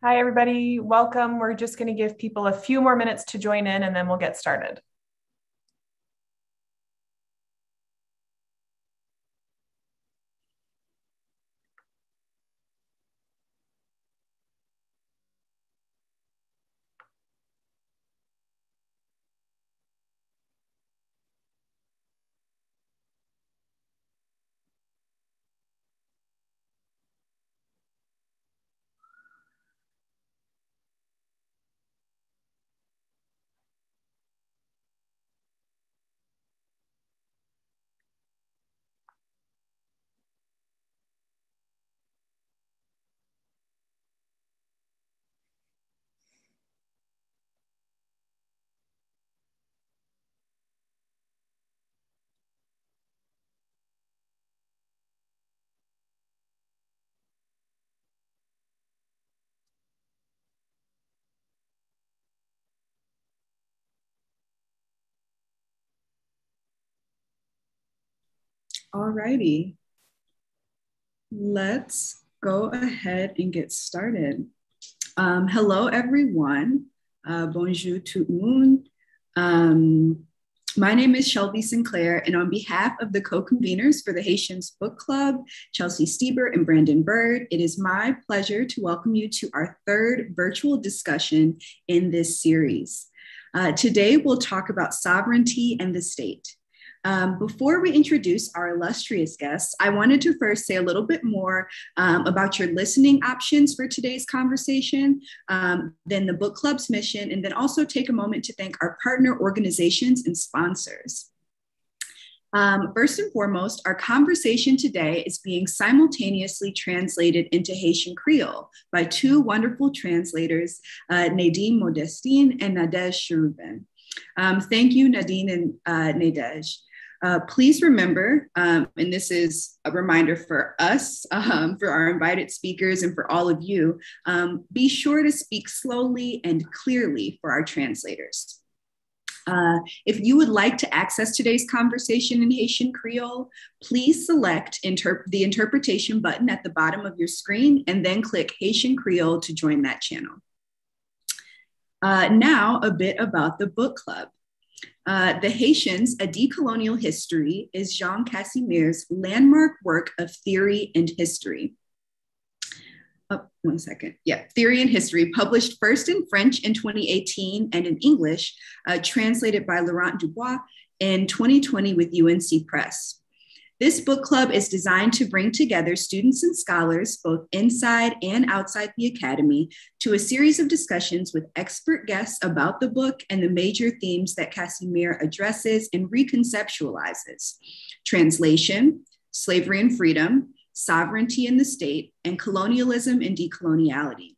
Hi, everybody. Welcome. We're just going to give people a few more minutes to join in and then we'll get started. All righty. Let's go ahead and get started. Um, hello, everyone. Uh, bonjour tout le monde. Um, my name is Shelby Sinclair, and on behalf of the co-conveners for the Haitians Book Club, Chelsea Stieber and Brandon Byrd, it is my pleasure to welcome you to our third virtual discussion in this series. Uh, today, we'll talk about sovereignty and the state. Um, before we introduce our illustrious guests, I wanted to first say a little bit more um, about your listening options for today's conversation, um, then the book club's mission, and then also take a moment to thank our partner organizations and sponsors. Um, first and foremost, our conversation today is being simultaneously translated into Haitian Creole by two wonderful translators, uh, Nadine Modestine and Nadej Cherubin. Um, thank you, Nadine and uh, Nadej. Uh, please remember, um, and this is a reminder for us, um, for our invited speakers, and for all of you, um, be sure to speak slowly and clearly for our translators. Uh, if you would like to access today's conversation in Haitian Creole, please select inter the interpretation button at the bottom of your screen and then click Haitian Creole to join that channel. Uh, now, a bit about the book club. Uh, the Haitians, A Decolonial History is Jean Casimir's landmark work of theory and history. Oh, one second. Yeah, Theory and History, published first in French in 2018 and in English, uh, translated by Laurent Dubois in 2020 with UNC Press. This book club is designed to bring together students and scholars, both inside and outside the Academy, to a series of discussions with expert guests about the book and the major themes that Casimir addresses and reconceptualizes translation, slavery and freedom, sovereignty in the state, and colonialism and decoloniality.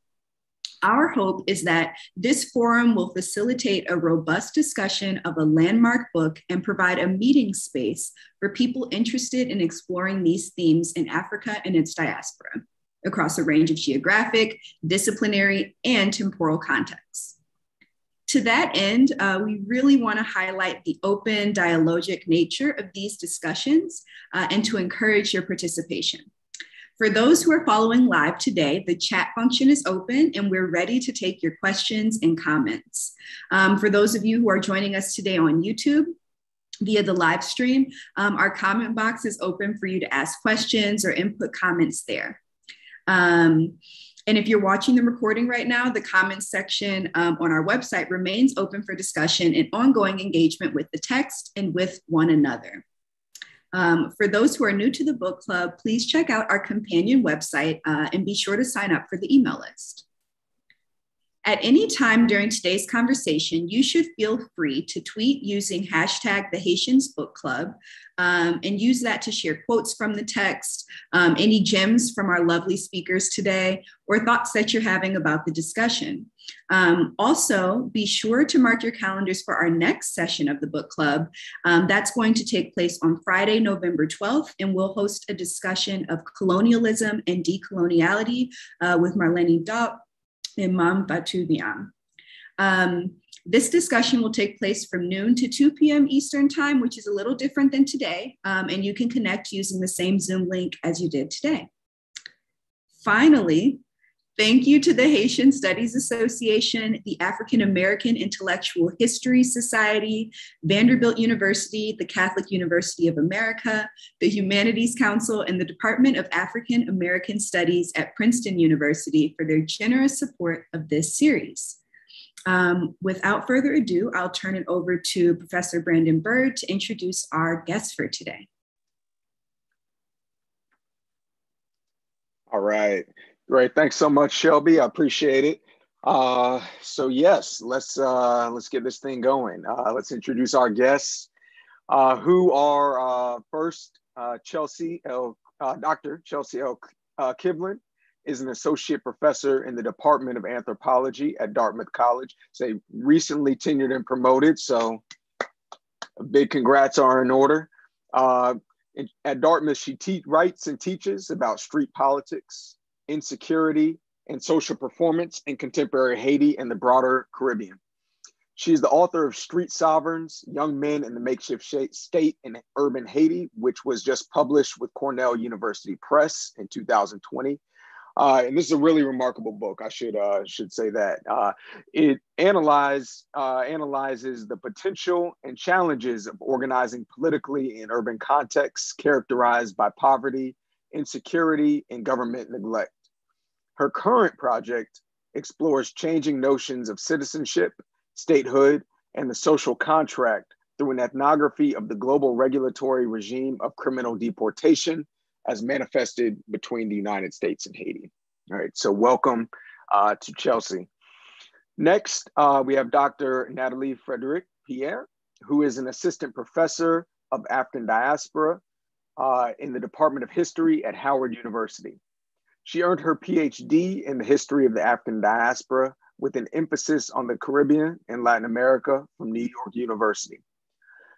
Our hope is that this forum will facilitate a robust discussion of a landmark book and provide a meeting space for people interested in exploring these themes in Africa and its diaspora across a range of geographic, disciplinary, and temporal contexts. To that end, uh, we really want to highlight the open, dialogic nature of these discussions uh, and to encourage your participation. For those who are following live today, the chat function is open and we're ready to take your questions and comments. Um, for those of you who are joining us today on YouTube, via the live stream, um, our comment box is open for you to ask questions or input comments there. Um, and if you're watching the recording right now, the comments section um, on our website remains open for discussion and ongoing engagement with the text and with one another. Um, for those who are new to the book club, please check out our companion website uh, and be sure to sign up for the email list. At any time during today's conversation, you should feel free to tweet using hashtag the Haitians Book Club um, and use that to share quotes from the text, um, any gems from our lovely speakers today, or thoughts that you're having about the discussion. Um, also, be sure to mark your calendars for our next session of the book club. Um, that's going to take place on Friday, November 12th, and we'll host a discussion of colonialism and decoloniality uh, with Marlene Daut Imam Batubian. Um, this discussion will take place from noon to 2 p.m. Eastern Time, which is a little different than today, um, and you can connect using the same Zoom link as you did today. Finally, Thank you to the Haitian Studies Association, the African American Intellectual History Society, Vanderbilt University, the Catholic University of America, the Humanities Council, and the Department of African American Studies at Princeton University for their generous support of this series. Um, without further ado, I'll turn it over to Professor Brandon Byrd to introduce our guest for today. All right. Great. Thanks so much, Shelby. I appreciate it. Uh, so yes, let's uh, let's get this thing going. Uh, let's introduce our guests, uh, who are uh, first uh, Chelsey L. Uh, Dr. Chelsey L. Uh, Kivland is an associate professor in the Department of Anthropology at Dartmouth College. Say recently tenured and promoted, so big congrats are in order. Uh, at Dartmouth, she te- writes and teaches about street politics, insecurity, and social performance in contemporary Haiti and the broader Caribbean. She is the author of Street Sovereigns Young Men in the Makeshift State in Urban Haiti, which was just published with Cornell University Press in 2020. Uh, and this is a really remarkable book. I should uh, should say that uh, it analyze uh, analyzes the potential and challenges of organizing politically in urban contexts characterized by poverty, insecurity, and government neglect. Her current project explores changing notions of citizenship, statehood, and the social contract through an ethnography of the global regulatory regime of criminal deportation as manifested between the United States and Haiti. All right, so welcome uh, to Chelsey. Next, uh, we have Dr. Nathalie Frédéric Pierre, who is an assistant professor of African diaspora uh, in the Department of History at Howard University. She earned her PhD in the history of the African diaspora with an emphasis on the Caribbean and Latin America from New York University.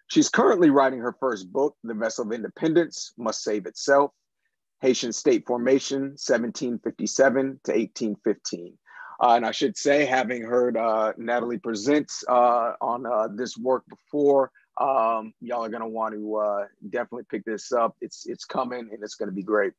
She's currently writing her first book, The Vessel of Independence Must Save Itself Haitian State Formation, 1757 to 1815. Uh, and I should say, having heard uh, Nathalie present uh, on uh, this work before, um, y'all are to want to uh, definitely pick this up. It's, it's coming and it's to be great.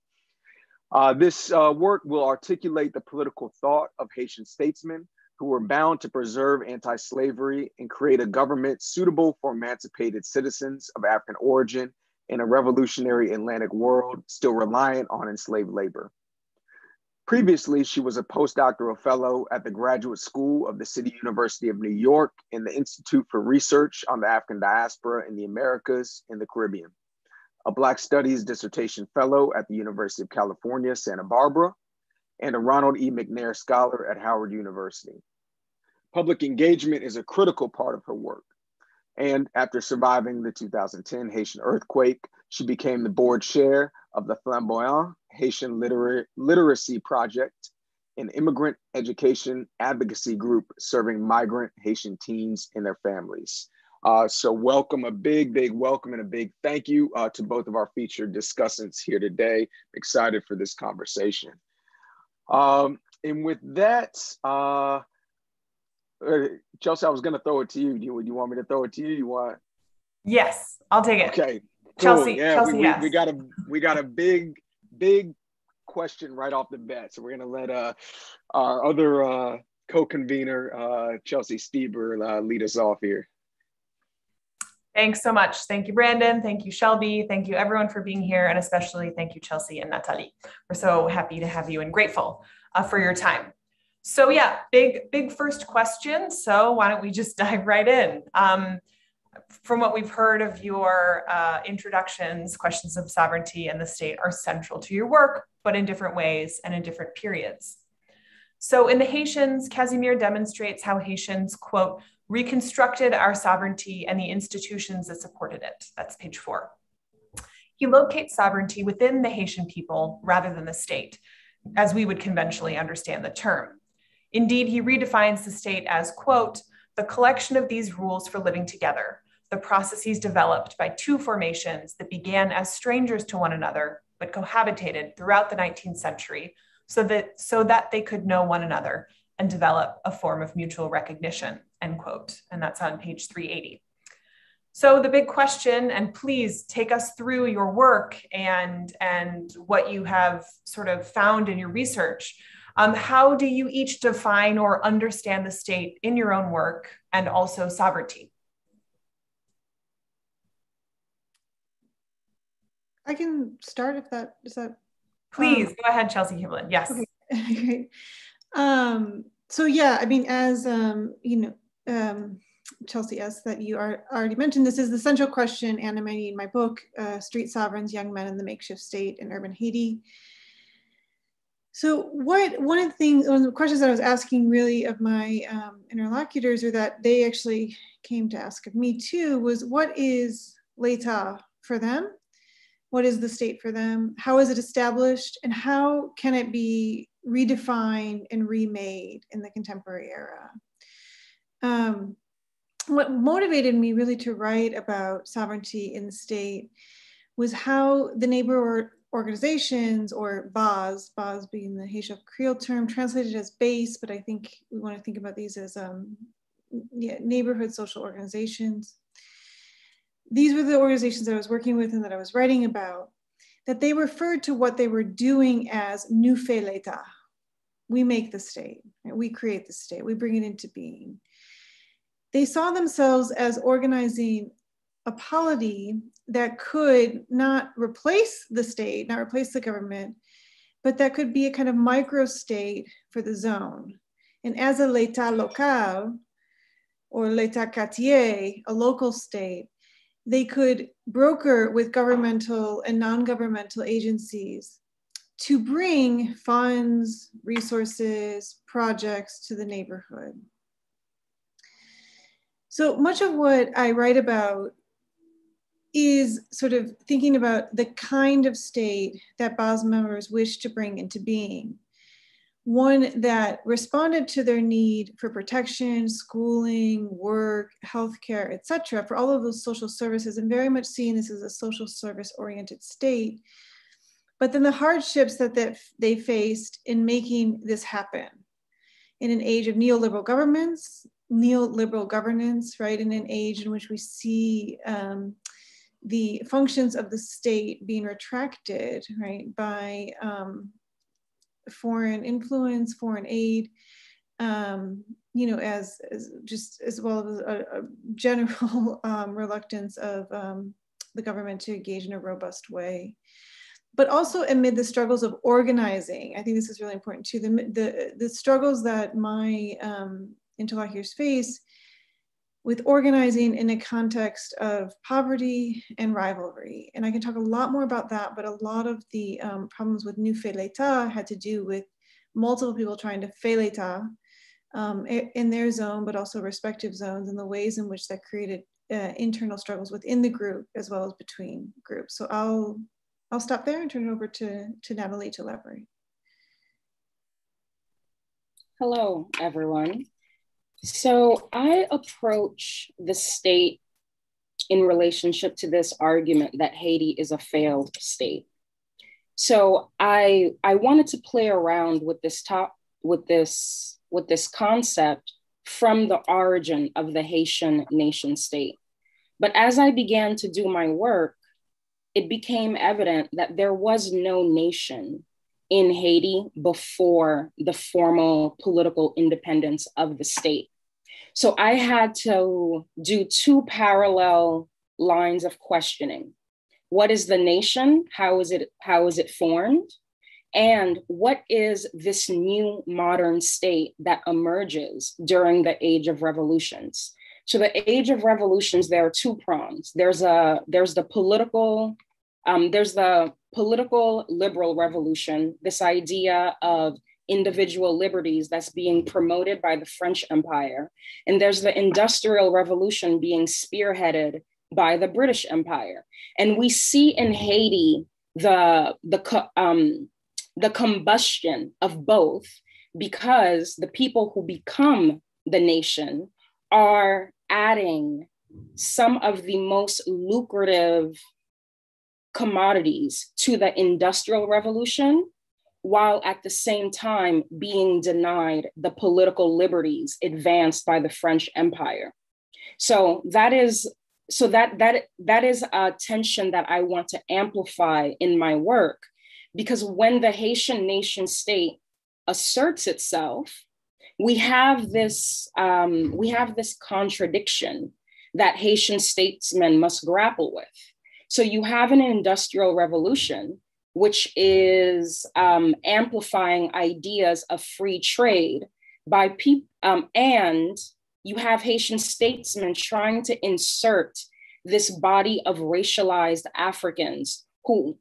Uh, this uh, work will articulate the political thought of Haitian statesmen who were bound to preserve anti slavery and create a government suitable for emancipated citizens of African origin in a revolutionary Atlantic world still reliant on enslaved labor. Previously, she was a postdoctoral fellow at the Graduate School of the City University of New York in the Institute for Research on the African Diaspora in the Americas and the Caribbean a Black Studies dissertation fellow at the University of California, Santa Barbara, and a Ronald E. McNair Scholar at Howard University. Public engagement is a critical part of her work. And after surviving the 2010 Haitian earthquake, she became the board chair of the Flamboyant Haitian Liter- Literacy Project, an immigrant education advocacy group serving migrant Haitian teens and their families. Uh, so welcome, a big, big welcome and a big thank you uh, to both of our featured discussants here today. Excited for this conversation. Um, and with that, uh, uh Chelsea, I was gonna throw it to you. Do you, you want me to throw it to you? You want? Yes, I'll take it. Okay. Cool. Chelsea, yeah, Chelsea, we, yes. we, we got a we got a big, big question right off the bat. So we're gonna let uh, our other uh, co-convener, uh, Chelsea Stieber, uh, lead us off here. Thanks so much. Thank you, Brandon. Thank you, Shelby. Thank you, everyone, for being here. And especially thank you, Chelsey and Nathalie. We're so happy to have you and grateful uh, for your time. So, yeah, big, big first question. So, why don't we just dive right in? Um, from what we've heard of your uh, introductions, questions of sovereignty and the state are central to your work, but in different ways and in different periods. So, in the Haitians, Casimir demonstrates how Haitians, quote, reconstructed our sovereignty and the institutions that supported it. That's page four. He locates sovereignty within the Haitian people rather than the state, as we would conventionally understand the term. Indeed, he redefines the state as, quote, the collection of these rules for living together, the processes developed by two formations that began as strangers to one another, but cohabitated throughout the 19th century so that, so that they could know one another and develop a form of mutual recognition, end quote. And that's on page 380. So the big question, and please take us through your work and, and what you have sort of found in your research. Um, how do you each define or understand the state in your own work and also sovereignty? I can start if that is that. Please um, go ahead, Chelsey Kivland. Yes. Okay. Great. Um, so yeah, I mean, as um, you know, um, Chelsea S. that you are already mentioned, this is the central question animating my book, uh, Street Sovereigns, Young Men in the Makeshift State in Urban Haiti. So what one of the things, one of the questions that I was asking really of my um, interlocutors, or that they actually came to ask of me too, was what is l'État for them? What is the state for them? How is it established? And how can it be redefined and remade in the contemporary era? Um, what motivated me really to write about sovereignty in the state was how the neighbor organizations or BAS, BAS being the Haitian Creole term, translated as base, but I think we want to think about these as um, yeah, neighborhood social organizations. These were the organizations I was working with and that I was writing about, that they referred to what they were doing as nous fait l'État. We make the state, right? we create the state, we bring it into being. They saw themselves as organizing a polity that could not replace the state, not replace the government, but that could be a kind of micro state for the zone. And as a l'état local or l'état quartier, a local state, they could broker with governmental and non-governmental agencies to bring funds, resources, projects to the neighborhood. So much of what I write about is sort of thinking about the kind of state that BAS members wish to bring into being. One that responded to their need for protection, schooling, work, healthcare, etc., for all of those social services, and very much seeing this as a social service oriented state. But then the hardships that they faced in making this happen in an age of neoliberal governments, neoliberal governance, right, in an age in which we see um, the functions of the state being retracted, right, by um, foreign influence, foreign aid, um, you know, as, as, just as well as a, a general um, reluctance of um, the government to engage in a robust way. But also amid the struggles of organizing, I think this is really important too. The the, the struggles that my um, interlocutors face with organizing in a context of poverty and rivalry. And I can talk a lot more about that, but a lot of the um, problems with New fait l'État had to do with multiple people trying to fait l'État um, in their zone, but also respective zones and the ways in which that created uh, internal struggles within the group as well as between groups. So I'll, I'll stop there and turn it over to, to Nathalie to elaborate. Hello, everyone. So I approach the state in relationship to this argument that Haiti is a failed state. So I I wanted to play around with this top with this with this concept from the origin of the Haitian nation state. But as I began to do my work, it became evident that there was no nation in Haiti before the formal political independence of the state. So I had to do two parallel lines of questioning. What is the nation? How is it, how is it formed? And what is this new modern state that emerges during the age of revolutions? So the age of revolutions, there are two prongs. There's a there's the political, um, there's the political liberal revolution, this idea of individual liberties that's being promoted by the French Empire. And there's the Industrial Revolution being spearheaded by the British Empire. And we see in Haiti the, the, um, the combustion of both because the people who become the nation are adding some of the most lucrative commodities to the industrial revolution while at the same time being denied the political liberties advanced by the French Empire. So that is so that that that is a tension that I want to amplify in my work because when the Haitian nation state asserts itself, we have this um, we have this contradiction that Haitian statesmen must grapple with. So you have an industrial revolution, which is um, amplifying ideas of free trade by people, um, and you have Haitian statesmen trying to insert this body of racialized Africans who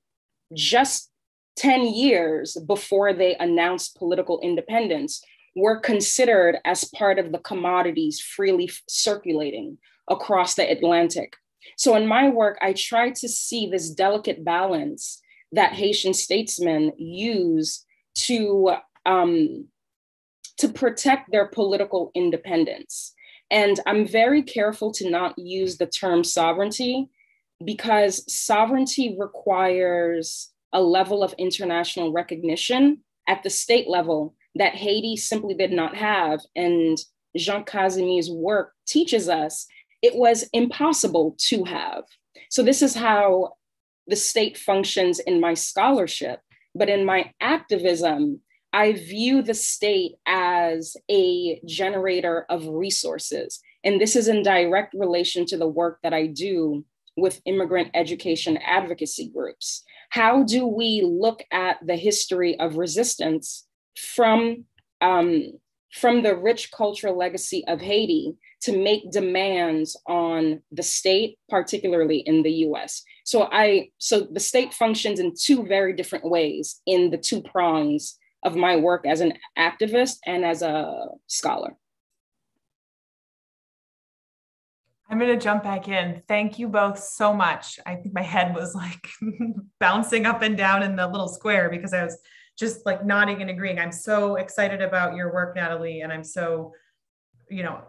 just 10 years before they announced political independence were considered as part of the commodities freely circulating across the Atlantic. So in my work, I try to see this delicate balance that Haitian statesmen use to, um, to protect their political independence. And I'm very careful to not use the term sovereignty because sovereignty requires a level of international recognition at the state level that Haiti simply did not have. And Jean Casimir's work teaches us it was impossible to have. So, this is how the state functions in my scholarship. But in my activism, I view the state as a generator of resources. And this is in direct relation to the work that I do with immigrant education advocacy groups. How do we look at the history of resistance from, um, from the rich cultural legacy of Haiti to make demands on the state, particularly in the US. So I so the state functions in two very different ways in the two prongs of my work as an activist and as a scholar. I'm going to jump back in. Thank you both so much. I think my head was like bouncing up and down in the little square because I was just like nodding and agreeing. I'm so excited about your work, Nathalie, and I'm so, you know,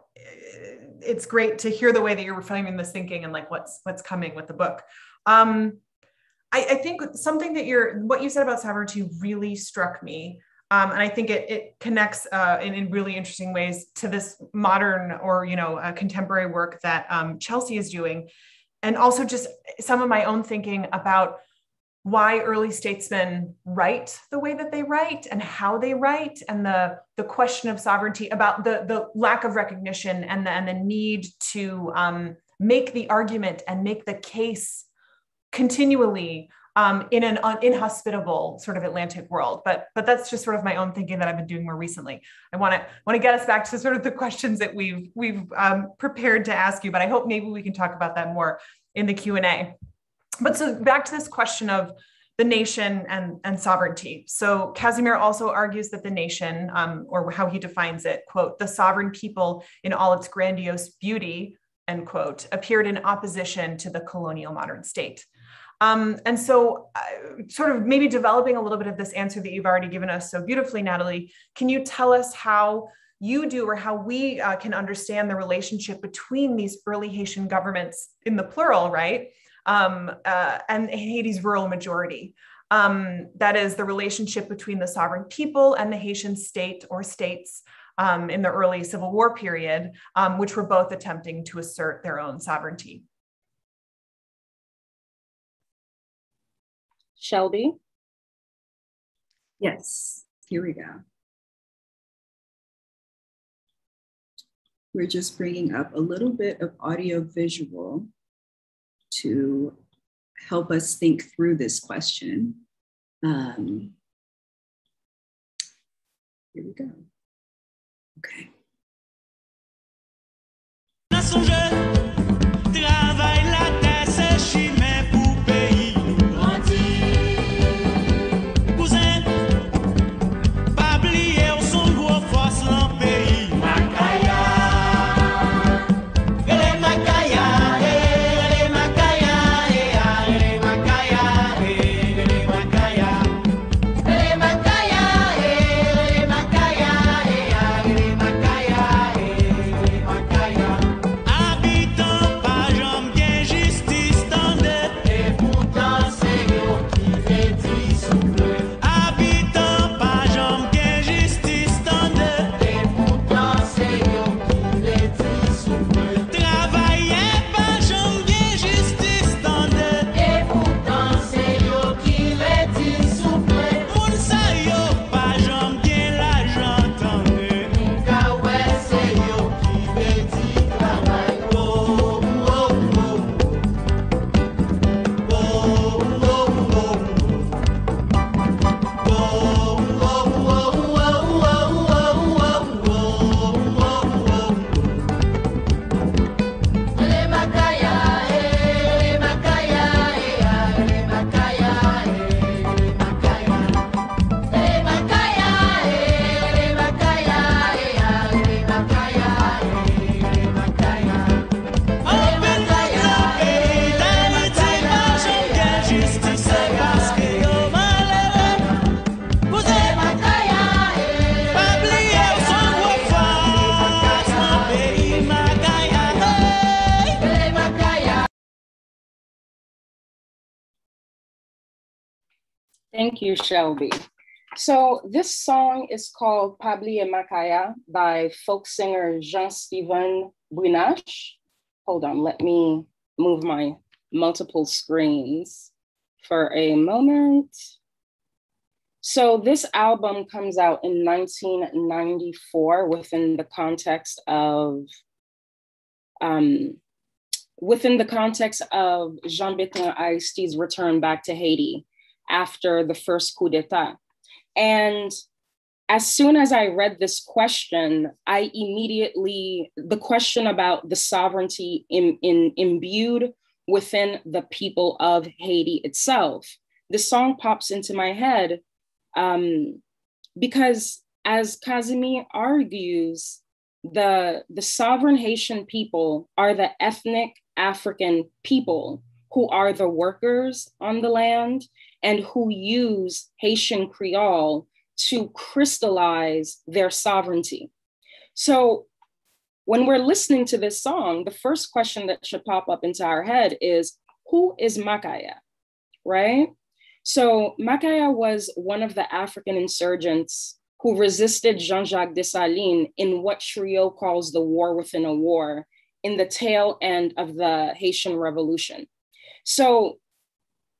it's great to hear the way that you're framing this thinking and like what's what's coming with the book. Um, I, I think something that you're what you said about sovereignty really struck me. Um, and I think it, it connects uh, in, in, really interesting ways to this modern or you know uh, contemporary work that um, Chelsey is doing, and also just some of my own thinking about why early statesmen write the way that they write and how they write and the, the question of sovereignty about the, the lack of recognition and the, and the need to um, make the argument and make the case continually um, in an inhospitable sort of Atlantic world. But but that's just sort of my own thinking that I've been doing more recently. I want to want to get us back to sort of the questions that we've we've um, prepared to ask you. But I hope maybe we can talk about that more in the Q and A but so back to this question of the nation and, and sovereignty. So Casimir also argues that the nation, um, or how he defines it, quote, the sovereign people in all its grandiose beauty, end quote, appeared in opposition to the colonial modern state. Um, and so, uh, sort of maybe developing a little bit of this answer that you've already given us so beautifully, Nathalie, can you tell us how you do or how we uh, can understand the relationship between these early Haitian governments in the plural, right? um, uh, and Haiti's rural majority. Um, that is the relationship between the sovereign people and the Haitian state or states um, in the early Civil War period, um, which were both attempting to assert their own sovereignty. Shelby? Yes, here we go. We're just bringing up a little bit of audio visual to help us think through this question. Um, here we go. Okay. Thank you, Shelby. So this song is called Pabli et Makaya by folk singer Jean-Steven Brunache. Hold on, let me move my multiple screens for a moment. So this album comes out in 1994 within the context of um, within the context of Jean-Bertrand Aristide's return back to Haiti after the first coup d'etat. And as soon as I read this question, I immediately, the question about the sovereignty in, in, imbued within the people of Haiti itself, the song pops into my head um, because, as Casimir argues, the, the sovereign Haitian people are the ethnic African people who are the workers on the land and who use Haitian Creole to crystallize their sovereignty. So when we're listening to this song, the first question that should pop up into our head is who is Makaya, right? So Makaya was one of the African insurgents who resisted Jean-Jacques Dessalines in what Trouillot calls the war within a war in the tail end of the Haitian Revolution. So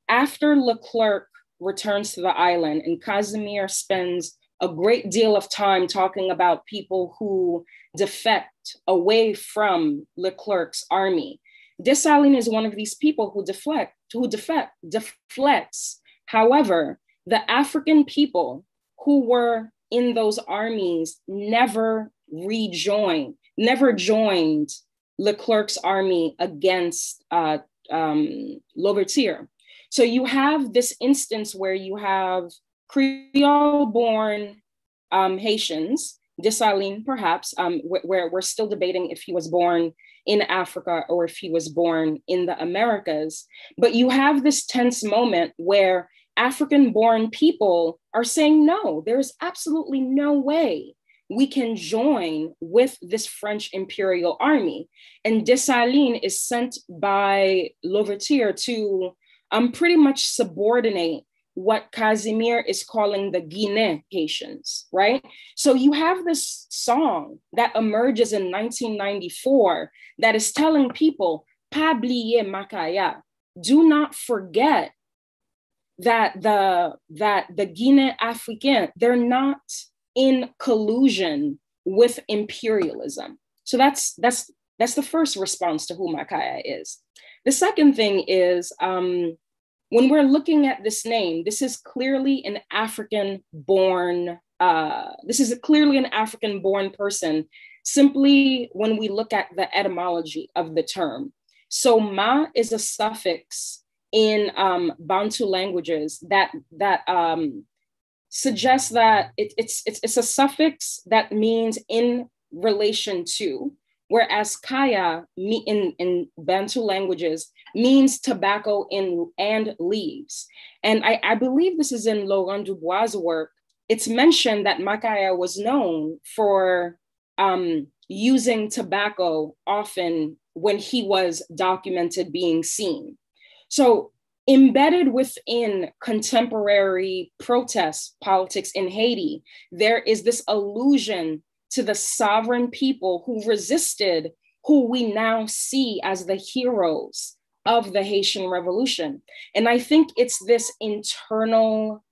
after Leclerc returns to the island and Casimir spends a great deal of time talking about people who defect away from Leclerc's army. Dessalines is one of these people who deflect, who defect, deflects. However, the African people who were in those armies never rejoined, never joined Leclerc's army against uh, um, Louverture. So you have this instance where you have Creole born um, Haitians, Dessalines perhaps, um, wh- where we're still debating if he was born in Africa or if he was born in the Americas. But you have this tense moment where African born people are saying, no, there's absolutely no way we can join with this French imperial army. And Dessalines is sent by Louverture to um, pretty much subordinate what Casimir is calling the Guinea Haitians, right? So you have this song that emerges in 1994 that is telling people, Pabliye Makaya, do not forget that the that the Guinea African, they're not in collusion with imperialism. So that's that's that's the first response to who Makaya is. The second thing is um, when we're looking at this name, this is clearly an African born, uh, this is clearly an African born person, simply when we look at the etymology of the term. So ma is a suffix in um, Bantu languages that, that um, suggests that it, it's, it's, it's a suffix that means in relation to, whereas kaya in, in Bantu languages means tobacco in, and leaves. And I, I believe this is in Laurent Dubois' work. It's mentioned that Makaya was known for um, using tobacco often when he was documented being seen. So embedded within contemporary protest politics in Haiti, there is this allusion to the sovereign people who resisted, who we now see as the heroes of the Haitian Revolution. And I think it's this internal,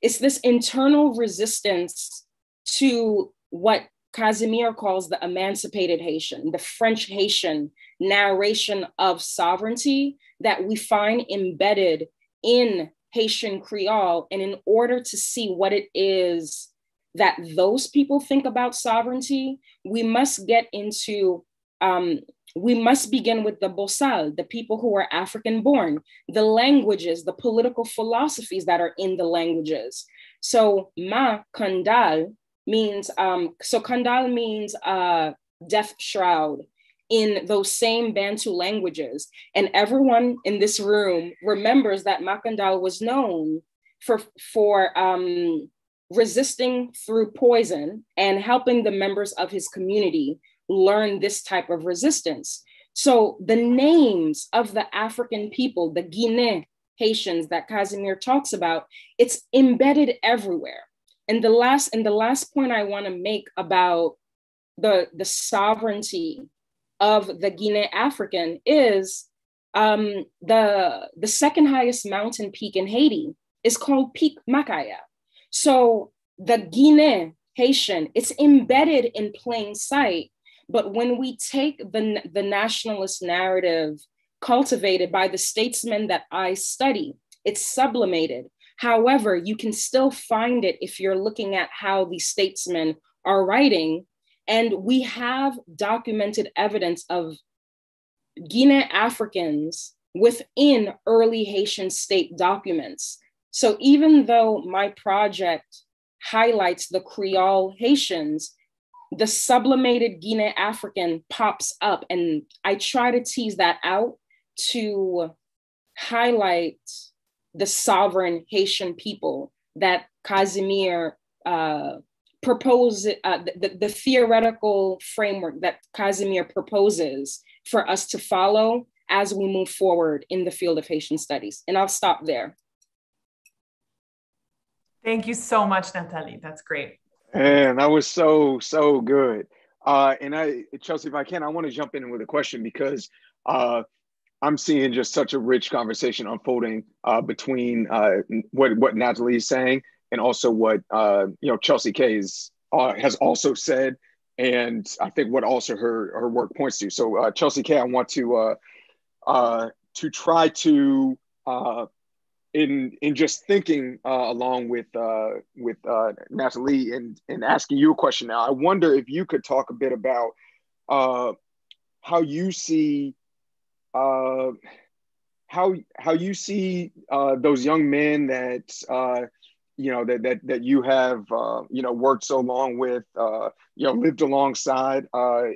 it's this internal resistance to what Casimir calls the emancipated Haitian, the French Haitian narration of sovereignty that we find embedded in Haitian Creole. And in order to see what it is that those people think about sovereignty, we must get into, um, we must begin with the Bosal, the people who are African born, the languages, the political philosophies that are in the languages. So Ma Kandal means, um, so Kandal means uh, death shroud in those same Bantu languages. And everyone in this room remembers that Makandal was known for, for um, resisting through poison and helping the members of his community learn this type of resistance. So the names of the African people, the Guinea Haitians that Casimir talks about, it's embedded everywhere. And the last and the last point I want to make about the, the sovereignty of the Guinea African is um, the, the second highest mountain peak in Haiti is called Peak Macaya. So the Guinea Haitian, it's embedded in plain sight. But when we take the, the nationalist narrative cultivated by the statesmen that I study, it's sublimated. However, you can still find it if you're looking at how the statesmen are writing. And we have documented evidence of Guinea Africans within early Haitian state documents. So even though my project highlights the Creole Haitians, the sublimated Guinea African pops up, and I try to tease that out to highlight the sovereign Haitian people that Casimir uh, proposes, uh, the, the theoretical framework that Casimir proposes for us to follow as we move forward in the field of Haitian studies. And I'll stop there. Thank you so much, Nathalie. That's great. And that was so, so good. Uh, and I, Chelsea, if I can, I want to jump in with a question because uh, I'm seeing just such a rich conversation unfolding uh, between uh, what what Nathalie is saying and also what uh, you know Chelsey K is, uh, has also said, and I think what also her her work points to. So Chelsey K, I want to to try to in in just thinking uh, along with uh, with uh, Nathalie and and asking you a question now, I wonder if you could talk a bit about uh, how you see uh, how how you see uh, those young men that you know that that that you have you know worked so long with you know lived alongside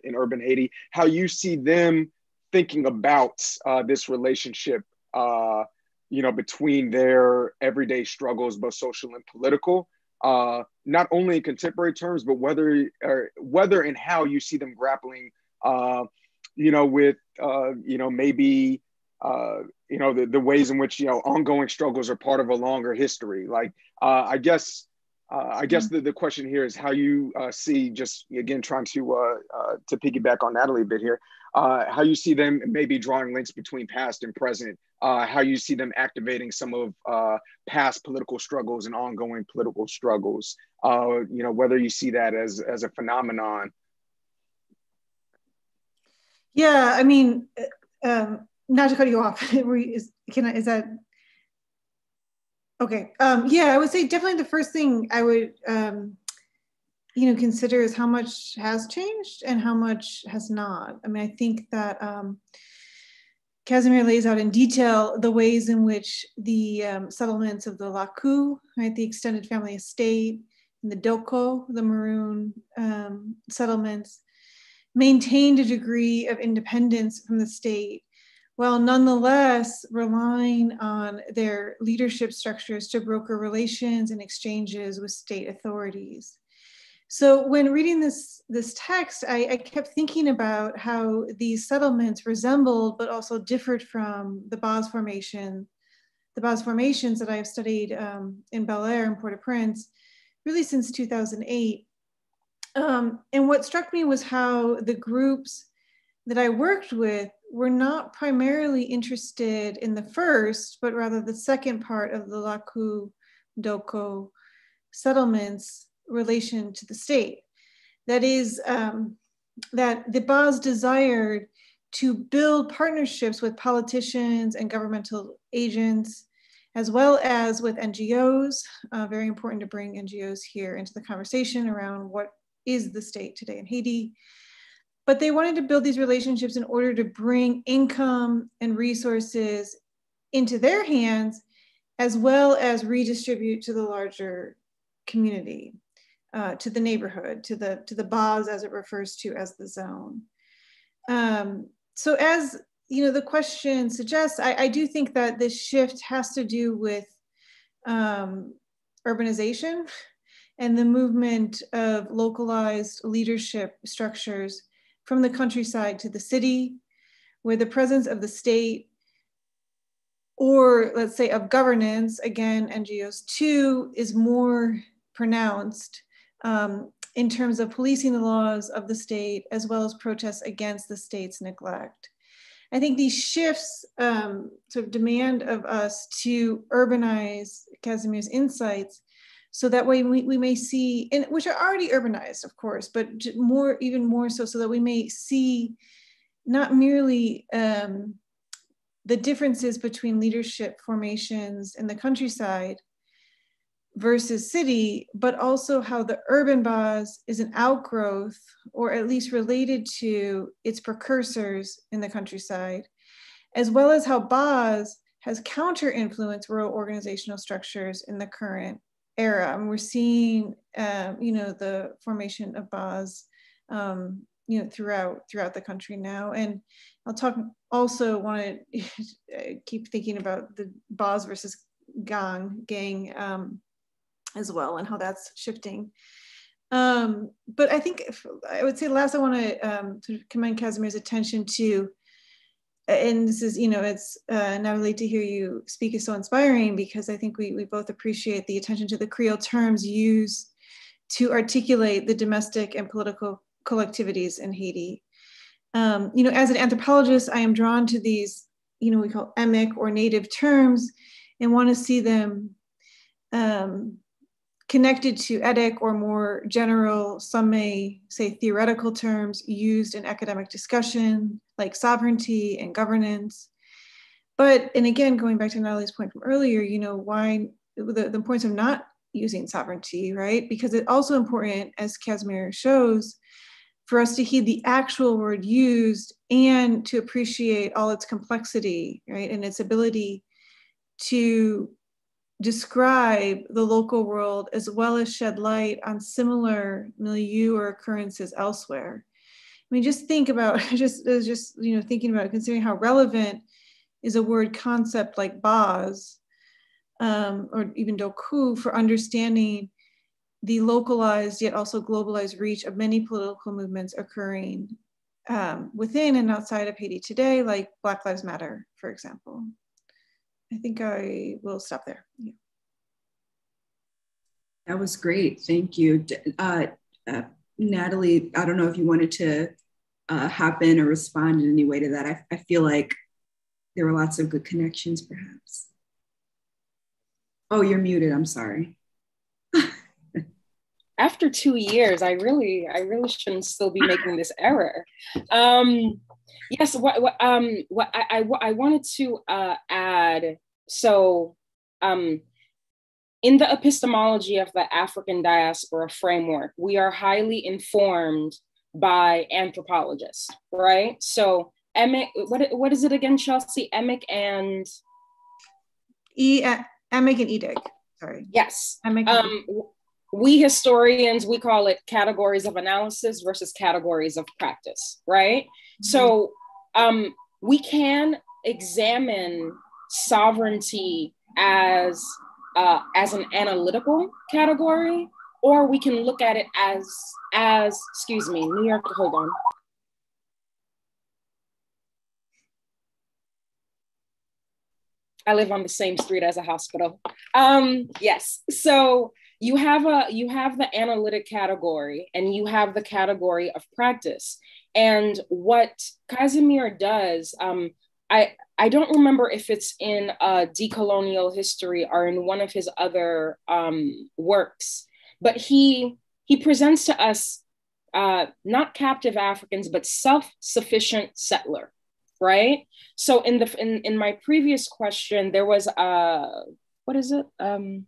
in urban Haiti, how you see them thinking about this relationship you know, between their everyday struggles, both social and political, uh, not only in contemporary terms, but whether or whether and how you see them grappling, uh, you know, with uh, you know maybe uh, you know the, the ways in which you know ongoing struggles are part of a longer history. Like uh, I guess uh, I guess mm-hmm. the, the question here is how you uh, see just again trying to uh, uh to piggyback on Nathalie a bit here, uh, how you see them maybe drawing links between past and present, uh, how you see them activating some of uh, past political struggles and ongoing political struggles. you know whether you see that as as a phenomenon. Yeah, I mean, um, not to cut you off. is can I, is that Okay. Um, yeah, I would say definitely the first thing I would, um, you know, consider is how much has changed and how much has not. I mean, I think that um, Casimir lays out in detail the ways in which the um, settlements of the Lakou, right, the extended family estate, and the Doko, the Maroon um, settlements, maintained a degree of independence from the state while nonetheless relying on their leadership structures to broker relations and exchanges with state authorities. So when reading this, this text, I, I, kept thinking about how these settlements resembled but also differed from the Baz formation, the Baz formations that I've studied um, in Bel Air and Port-au-Prince, really since 2008. Um, and what struck me was how the groups that I worked with were not primarily interested in the first, but rather the second part of the Lakou Doko settlements relation to the state. That is, um, that the Baz desired to build partnerships with politicians and governmental agents, as well as with NGOs. Uh, very important to bring NGOs here into the conversation around what is the state today in Haiti but they wanted to build these relationships in order to bring income and resources into their hands as well as redistribute to the larger community uh, to the neighborhood to the to the baz as it refers to as the zone. Um, so as you know the question suggests I, I, do think that this shift has to do with um, urbanization and the movement of localized leadership structures from the countryside to the city, where the presence of the state or let's say of governance, again, NGOs too, is more pronounced um, in terms of policing the laws of the state as well as protests against the state's neglect. I think these shifts um, sort of demand of us to urbanize Casimir's insights so that way we, we may see, and which are already urbanized, of course, but more, even more so, so that we may see not merely um, the differences between leadership formations in the countryside versus city, but also how the urban baz is an outgrowth or at least related to its precursors in the countryside, as well as how baz has counter influenced rural organizational structures in the current era. And we're seeing, um, you know, the formation of baz, um, you know, throughout throughout the country now. And I'll talk also want to keep thinking about the baz versus gang gang um, as well and how that's shifting. Um, but I think if, I would say last I want to um, sort of commend Casimir's attention to, and this is, you know, it's uh, Nathalie to hear you speak is so inspiring because I think we, we both appreciate the attention to the Creole terms used to articulate the domestic and political collectivities in Haiti. Um, you know, as an anthropologist, I am drawn to these, you know, we call emic or native terms and want to see them um, connected to etic or more general, some may say theoretical terms used in academic discussion, like sovereignty and governance. But, and again, going back to Nathalie's point from earlier, you know, why the, the points of not using sovereignty, right? Because it's also important, as Casimir shows, for us to heed the actual word used and to appreciate all its complexity, right? And its ability to describe the local world as well as shed light on similar milieu or occurrences elsewhere. I mean, just think about just just you know thinking about considering how relevant is a word concept like baz um, or even doko for understanding the localized yet also globalized reach of many political movements occurring um, within and outside of Haiti today, like Black Lives Matter, for example. I think I will stop there. Yeah. That was great. Thank you. Uh, uh, Nathalie, I don't know if you wanted to uh, hop in or respond in any way to that. I, I feel like there were lots of good connections, perhaps. Oh, you're muted. I'm sorry. After two years, I really, I really shouldn't still be making this error. Um, Yes, what, what um what I, I, I wanted to uh, add. So, um, in the epistemology of the African diaspora framework, we are highly informed by anthropologists, right? So, Emic, what what is it again, Chelsey? Emic and E Emic and Etic. Sorry. Yes. Emic um, we historians we call it categories of analysis versus categories of practice right mm-hmm. so um, we can examine sovereignty as uh, as an analytical category, or we can look at it as as excuse me, New York. Hold on. I live on the same street as a hospital. Um, yes, so you have a you have the analytic category and you have the category of practice and what casimir does um, i i don't remember if it's in uh, decolonial history or in one of his other um, works but he he presents to us uh, not captive africans but self-sufficient settler right? So in the in, in my previous question there was a uh, what is it? Um,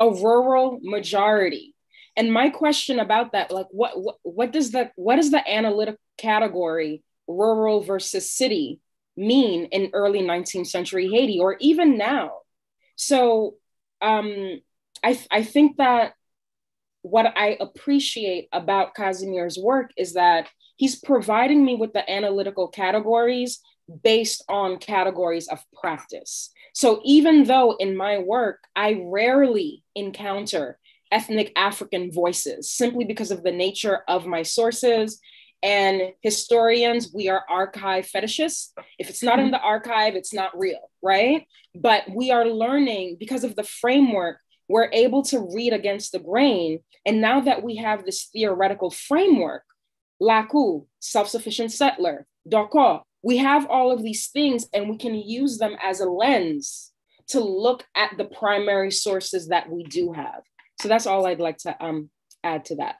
a rural majority. And my question about that like what what, what does the what is the analytic category rural versus city mean in early 19th century haiti or even now so um i i think that what i appreciate about casimir's work is that he's providing me with the analytical categories based on categories of practice so even though in my work, I rarely encounter ethnic African voices simply because of the nature of my sources. And historians, we are archive fetishists. If it's not in the archive, it's not real. right? But we are learning because of the framework, we're able to read against the grain. And now that we have this theoretical framework, Lakou, self sufficient settler, Doko, we have all of these things and we can use them as a lens to look at the primary sources that we do have. So that's all I'd like to um, add to that.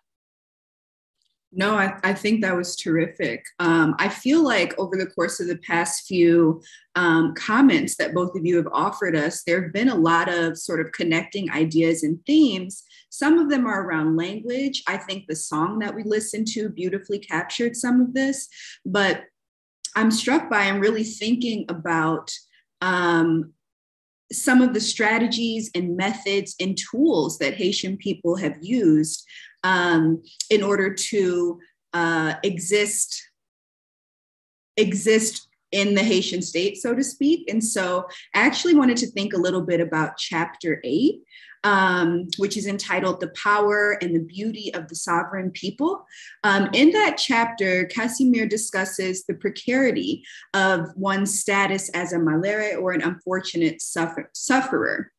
No, I, I think that was terrific. Um, I feel like over the course of the past few um, comments that both of you have offered us, there have been a lot of sort of connecting ideas and themes. Some of them are around language. I think the song that we listened to beautifully captured some of this, but I'm struck by and really thinking about um, some of the strategies and methods and tools that Haitian people have used um, in order to uh, exist exist in the Haitian state, so to speak. And so I actually wanted to think a little bit about chapter eight, um, which is entitled The Power and the Beauty of the Sovereign People. Um, in that chapter, Casimir discusses the precarity of one's status as a malere or an unfortunate suffer- sufferer.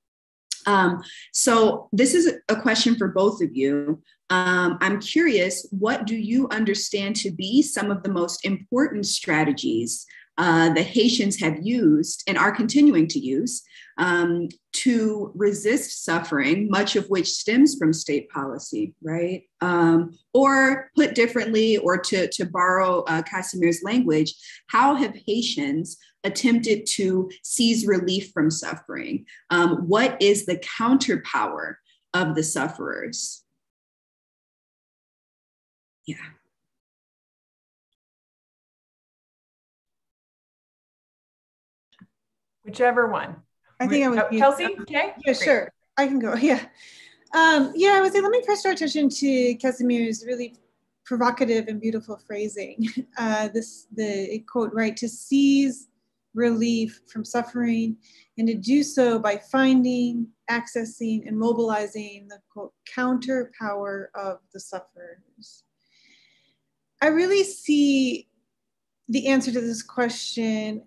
Um, so this is a question for both of you. Um, I'm curious, what do you understand to be some of the most important strategies uh, the Haitians have used and are continuing to use um, to resist suffering, much of which stems from state policy, right? Um, or put differently, or to, to borrow uh, Casimir's language, how have Haitians attempted to seize relief from suffering? Um, what is the counterpower of the sufferers? Yeah. Whichever one. I think I would. Oh, Chelsey, okay? Yeah, Great. sure. I can go. Yeah. Um, yeah, I would say let me first draw attention to Casimir's really provocative and beautiful phrasing. Uh, this the quote right to seize relief from suffering and to do so by finding, accessing, and mobilizing the quote counter power of the sufferers. I really see the answer to this question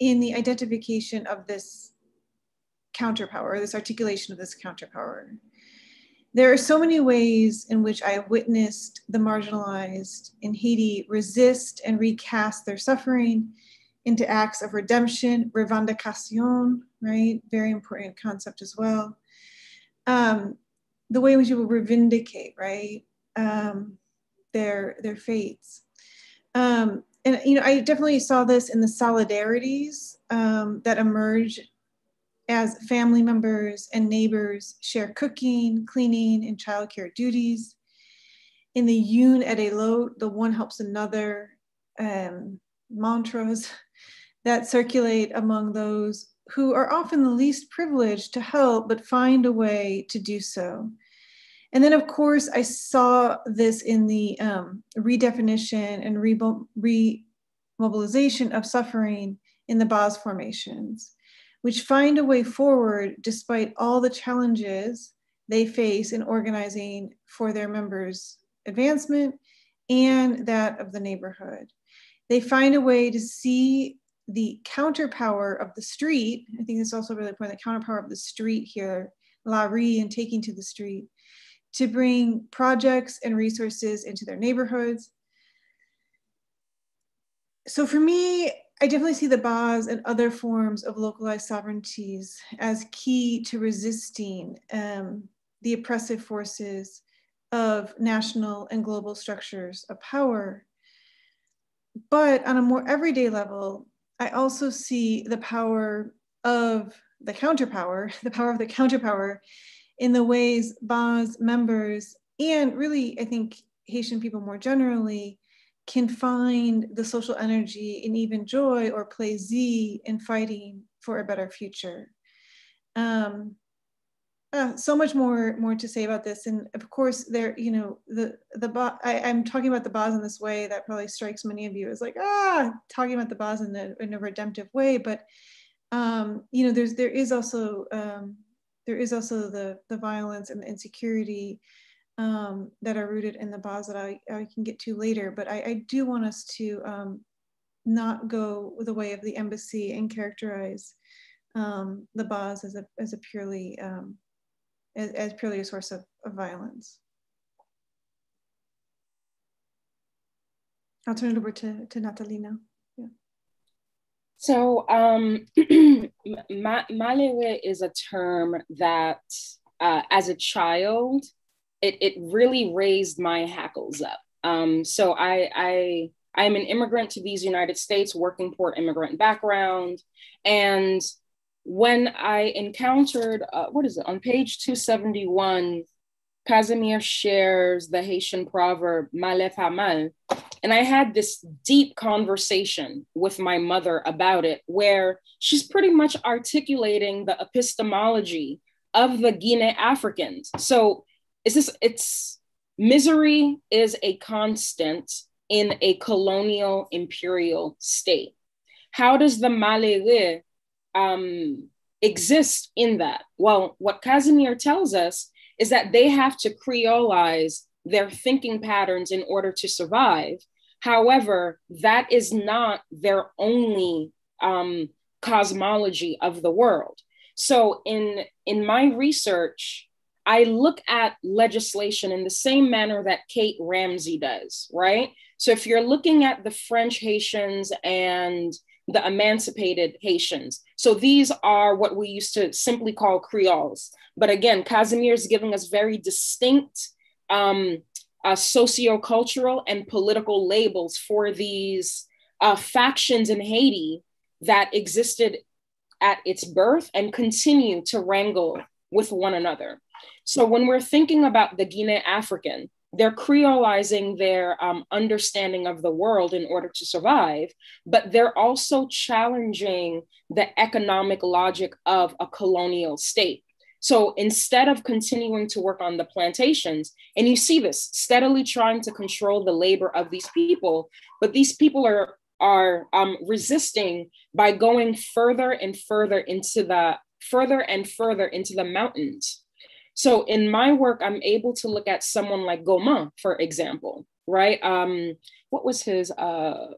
in the identification of this counterpower, this articulation of this counterpower. There are so many ways in which I have witnessed the marginalized in Haiti resist and recast their suffering into acts of redemption, revendication, right? Very important concept as well. Um, the way in which will revindicate, right? Um, their their fates. Um, and you know, I definitely saw this in the solidarities um, that emerge as family members and neighbors share cooking, cleaning, and childcare duties. In the un et l'autre, the one helps another um, mantras that circulate among those who are often the least privileged to help, but find a way to do so. And then, of course, I saw this in the um, redefinition and remobilization of suffering in the Baz formations, which find a way forward despite all the challenges they face in organizing for their members' advancement and that of the neighborhood. They find a way to see the counterpower of the street. I think it's also really important the counterpower of the street here, La Rue and taking to the street to bring projects and resources into their neighborhoods. So for me, I definitely see the Baz and other forms of localized sovereignties as key to resisting um, the oppressive forces of national and global structures of power. But on a more everyday level, I also see the power of the counterpower, the power of the counterpower in the ways Baz members and really, I think Haitian people more generally can find the social energy and even joy or plaisir in fighting for a better future. Um, uh, so much more more to say about this, and of course, there you know the the I, I'm talking about the Baz in this way that probably strikes many of you as like ah talking about the Baz in a, in a redemptive way, but um, you know there's there is also um, there is also the, the violence and the insecurity um, that are rooted in the Baz that I, I can get to later. But I, I do want us to um, not go the way of the embassy and characterize um, the base as a, as a purely, um, as, as, purely a source of, of violence. I'll turn it over to, to. Yeah. So um, Malewe is a term that uh, as a child, it, it really raised my hackles up. Um, so I, I, I'm an immigrant to these United States, working poor immigrant background. And when I encountered, uh, what is it, on page 271, Casimir shares the Haitian proverb, male pas mal. And I had this deep conversation with my mother about it, where she's pretty much articulating the epistemology of the Guinea Africans. So it's this, it's misery is a constant in a colonial imperial state. How does the malheureux um, exist in that? Well, what Casimir tells us is that they have to creolize their thinking patterns in order to survive. However, that is not their only um, cosmology of the world. So in in my research, I look at legislation in the same manner that Kate Ramsey does, right? So if you're looking at the French Haitians and the emancipated Haitians. So these are what we used to simply call Creoles. But again, Casimir is giving us very distinct um, uh, sociocultural and political labels for these uh, factions in Haiti that existed at its birth and continue to wrangle with one another. So when we're thinking about the Guinea African, they're creolizing their um, understanding of the world in order to survive, but they're also challenging the economic logic of a colonial state. So instead of continuing to work on the plantations, and you see this steadily trying to control the labor of these people, but these people are are um, resisting by going further and further into the further and further into the mountains so in my work, I'm able to look at someone like Goman, for example, right? Um, what was his uh,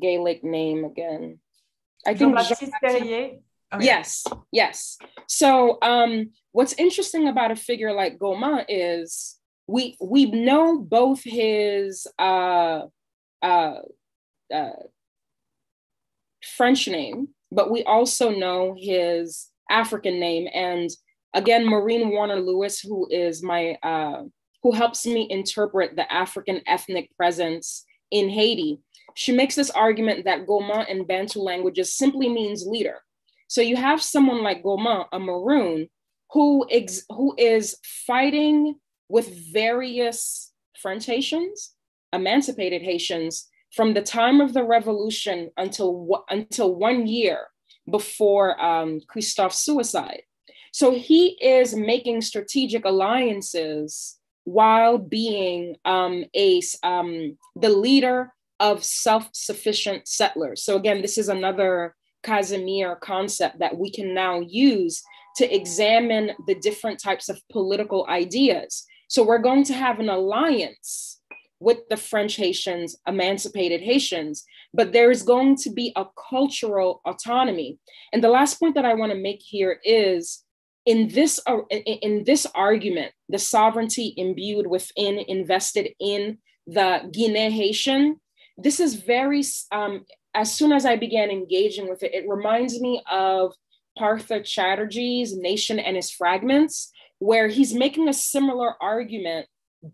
Gaelic name again? I think Jean-Baptiste Perrier. Okay. Yes, yes. So um, what's interesting about a figure like Goman is we we know both his uh, uh, uh, French name, but we also know his African name. And again, Maureen Warner Lewis, who is my, uh, who helps me interpret the African ethnic presence in Haiti, she makes this argument that Goma in Bantu languages simply means leader. So you have someone like Goma, a Maroon, who, ex- who is fighting with various French Haitians, emancipated Haitians, from the time of the revolution until, until one year before um, Christophe's suicide. So he is making strategic alliances while being um, a um, the leader of self-sufficient settlers. So again, this is another Casimir concept that we can now use to examine the different types of political ideas. So we're going to have an alliance with the French Haitians, emancipated Haitians, but there is going to be a cultural autonomy. And the last point that I want to make here is in this uh, in this argument, the sovereignty imbued within, invested in the Guinea Haitian, this is very. Um, as soon as I began engaging with it, it reminds me of Partha Chatterjee's Nation and Its Fragments, where he's making a similar argument,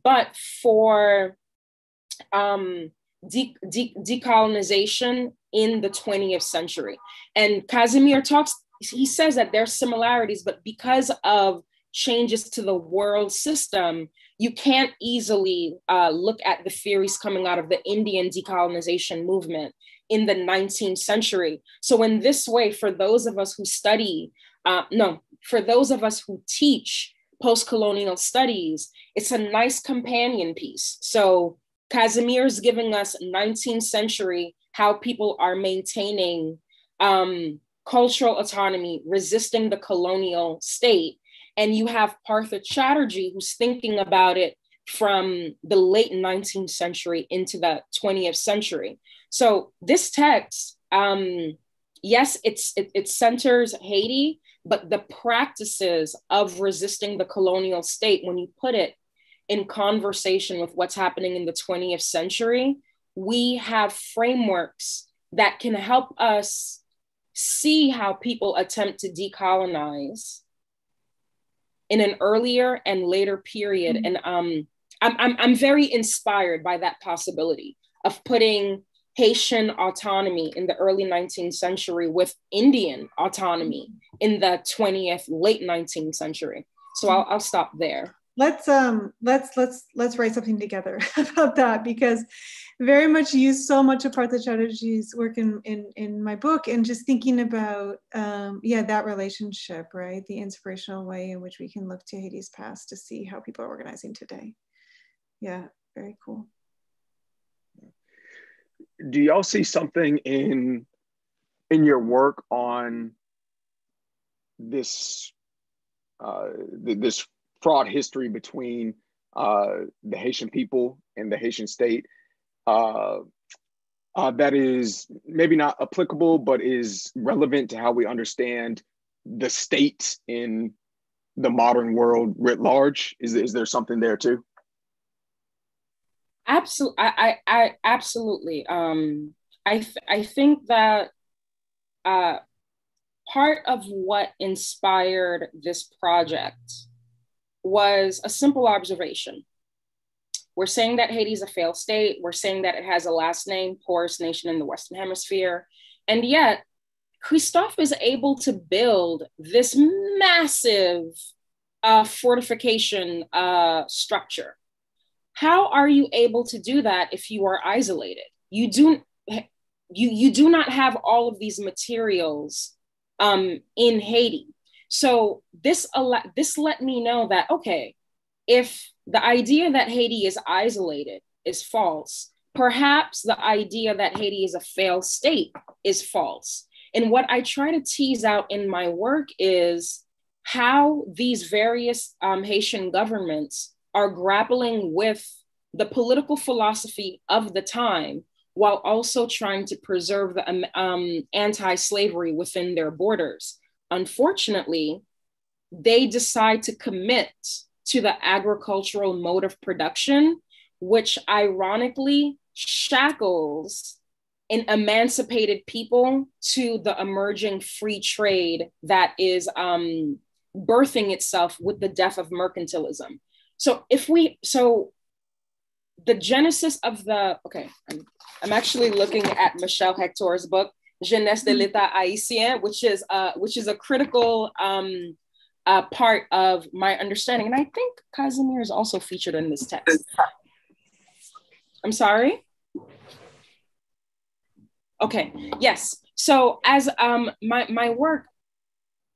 but for um, de- de- decolonization in the 20th century. And Casimir talks he says that there's similarities, but because of changes to the world system, you can't easily uh, look at the theories coming out of the Indian decolonization movement in the 19th century. So, in this way, for those of us who study, uh, no, for those of us who teach post colonial studies, it's a nice companion piece. So, Casimir is giving us 19th century how people are maintaining um, cultural autonomy, resisting the colonial state. And you have Partha Chatterjee, who's thinking about it from the late 19th century into the 20th century. So this text, um, yes, it's it, it centers Haiti, but the practices of resisting the colonial state, when you put it in conversation with what's happening in the 20th century, we have frameworks that can help us see how people attempt to decolonize in an earlier and later period. Mm-hmm. And um, I'm, I'm, I'm very inspired by that possibility of putting Haitian autonomy in the early 19th century with Indian autonomy in the 20th, late 19th century. So I'll, I'll stop there. Let's um let's let's let's write something together about that because very much use so much of Partha Chatterjee's work in, in in my book and just thinking about um yeah that relationship right? The inspirational way in which we can look to Haiti's past to see how people are organizing today. Yeah, very cool. Do y'all see something in in your work on this uh, this fraud history between uh, the Haitian people and the Haitian state uh, uh, that is maybe not applicable, but is relevant to how we understand the state in the modern world writ large? Is, is there something there too? Absolutely, I, I, I absolutely. Um, I, th- I think that uh, part of what inspired this project was a simple observation. We're saying that Haiti is a failed state. We're saying that it has a last name, poorest nation in the Western Hemisphere. And yet, Christophe is able to build this massive uh, fortification uh, structure how are you able to do that if you are isolated? You do you you do not have all of these materials um, in Haiti. So this this let me know that okay, if the idea that Haiti is isolated is false, perhaps the idea that Haiti is a failed state is false. And what I try to tease out in my work is how these various um, Haitian governments are grappling with the political philosophy of the time while also trying to preserve the um, um, anti-slavery within their borders. Unfortunately, they decide to commit to the agricultural mode of production, which ironically shackles an emancipated people to the emerging free trade that is um, birthing itself with the death of mercantilism. So if we so the genesis of the okay, I'm, I'm actually looking at Michel Hector's book Genèse de l'État haïtien, which is uh which is a critical um uh, part of my understanding, and I think Casimir is also featured in this text. I'm sorry. Okay. Yes. So as um my my work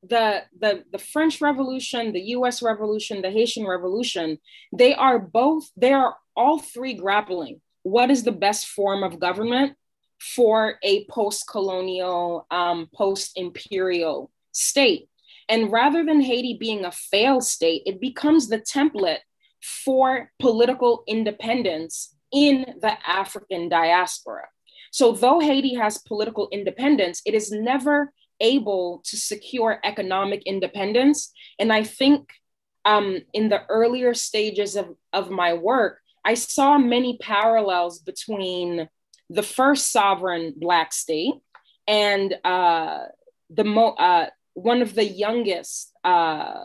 the the the French Revolution, the U.S. Revolution, the Haitian Revolution, they are both they are all three grappling. What is the best form of government for a post-colonial, um, post-imperial state? And rather than Haiti being a failed state, it becomes the template for political independence in the African diaspora. So, though Haiti has political independence, it is never able to secure economic independence. And I think um, in the earlier stages of, of my work, I saw many parallels between the first sovereign Black state and uh, the mo- uh, one of the youngest uh,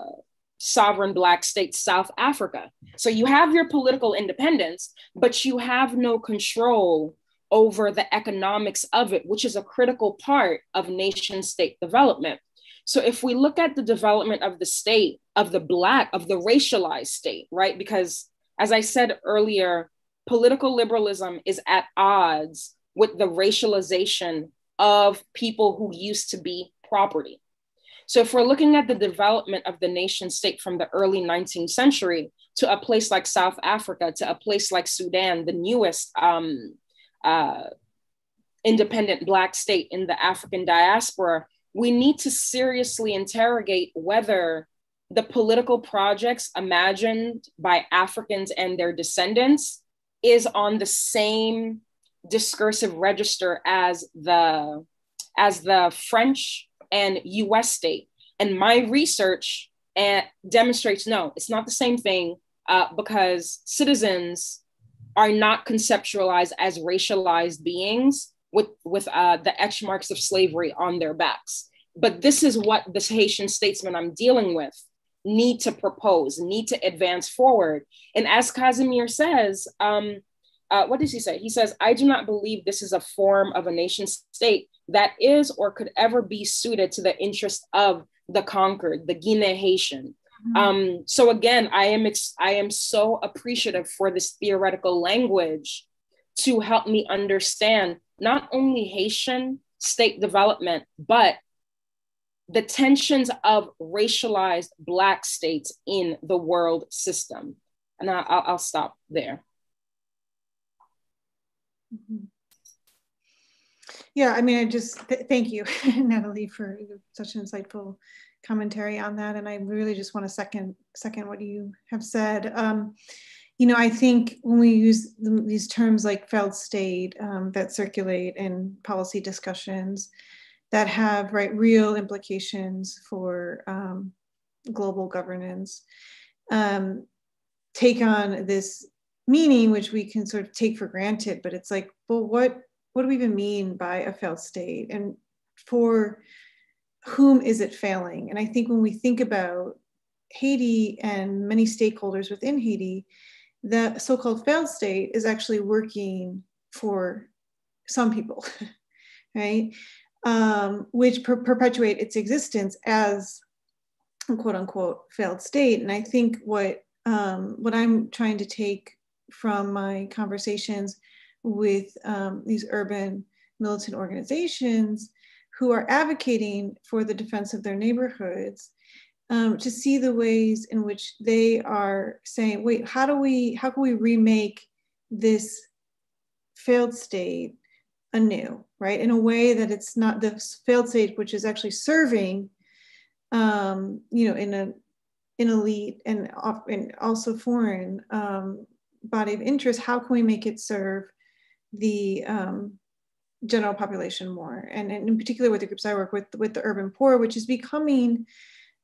sovereign Black states, South Africa. So you have your political independence, but you have no control over the economics of it, which is a critical part of nation state development. So if we look at the development of the state, of the Black, of the racialized state, right? Because as I said earlier, political liberalism is at odds with the racialization of people who used to be property. So if we're looking at the development of the nation state from the early 19th century to a place like South Africa, to a place like Sudan, the newest um, uh, independent Black state in the African diaspora, we need to seriously interrogate whether the political projects imagined by Africans and their descendants is on the same discursive register as the as the French and US state. And my research uh, demonstrates no, it's not the same thing uh, because citizens are not conceptualized as racialized beings with, with uh, the etch marks of slavery on their backs. But this is what this Haitian statesman I'm dealing with need to propose, need to advance forward. And as Casimir says, um, uh, what does he say? He says, I do not believe this is a form of a nation state that is or could ever be suited to the interest of the conquered, the Guinea Haitian. Mm-hmm. Um, so again, I am ex- I am so appreciative for this theoretical language to help me understand not only Haitian state development, but the tensions of racialized Black states in the world system. And I, will I'll stop there. Mm-hmm. Yeah, I mean, I just th- thank you, Nathalie, for such an insightful commentary on that. And I really just want to second second what you have said. Um, you know, I think when we use the, these terms like failed state um, that circulate in policy discussions that have right real implications for um, global governance, um, take on this meaning which we can sort of take for granted. But it's like, well, what what do we even mean by a failed state, and for whom is it failing? And I think when we think about Haiti and many stakeholders within Haiti, the so-called failed state is actually working for some people, right? Um, which per- perpetuate its existence as quote unquote failed state. And I think what um, what I'm trying to take from my conversations with um, these urban militant organizations who are advocating for the defense of their neighborhoods um, to see the ways in which they are saying, wait, how do we, how can we remake this failed state anew, right? In a way that it's not the failed state, which is actually serving, um, you know, in a, in elite and, and also foreign um, body of interest, how can we make it serve the um, general population more? And, and, in particular with the groups I work with, with the urban poor, which is becoming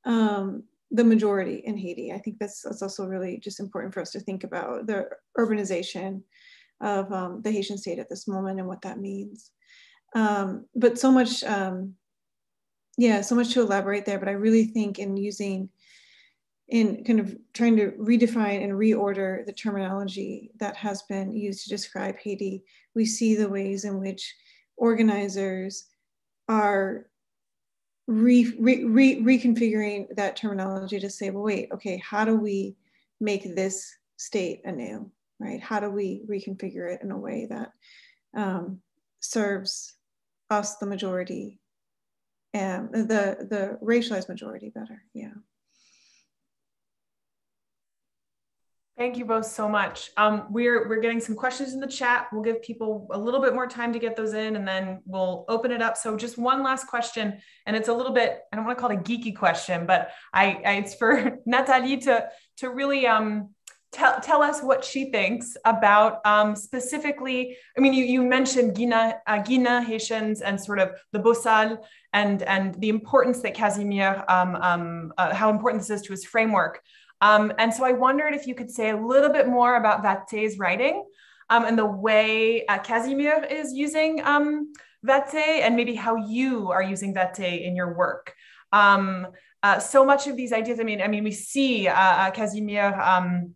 um, the majority in Haiti. I think that's, that's also really just important for us to think about the urbanization of um, the Haitian state at this moment and what that means. Um, but so much, um, yeah, so much to elaborate there, but I really think in using in kind of trying to redefine and reorder the terminology that has been used to describe Haiti, we see the ways in which organizers are re, re, re, reconfiguring that terminology to say, well, wait, okay, how do we make this state anew, right? How do we reconfigure it in a way that um, serves us, the majority, and the, the racialized majority better, yeah. Thank you both so much. Um, we're we're getting some questions in the chat. We'll give people a little bit more time to get those in, and then we'll open it up. So just one last question, and it's a little bit I don't want to call it a geeky question, but I, I it's for Nathalie to to really um, tell tell us what she thinks about um, specifically. I mean, you you mentioned Guinea uh, Haitians and sort of the Bosal and and the importance that Casimir um, um, uh, how important this is to his framework. Um, and so I wondered if you could say a little bit more about Vastey's writing um, and the way uh, Casimir is using um, Vastey and maybe how you are using Vastey in your work. Um, uh, so much of these ideas, I mean, I mean, we see uh, uh Casimir um,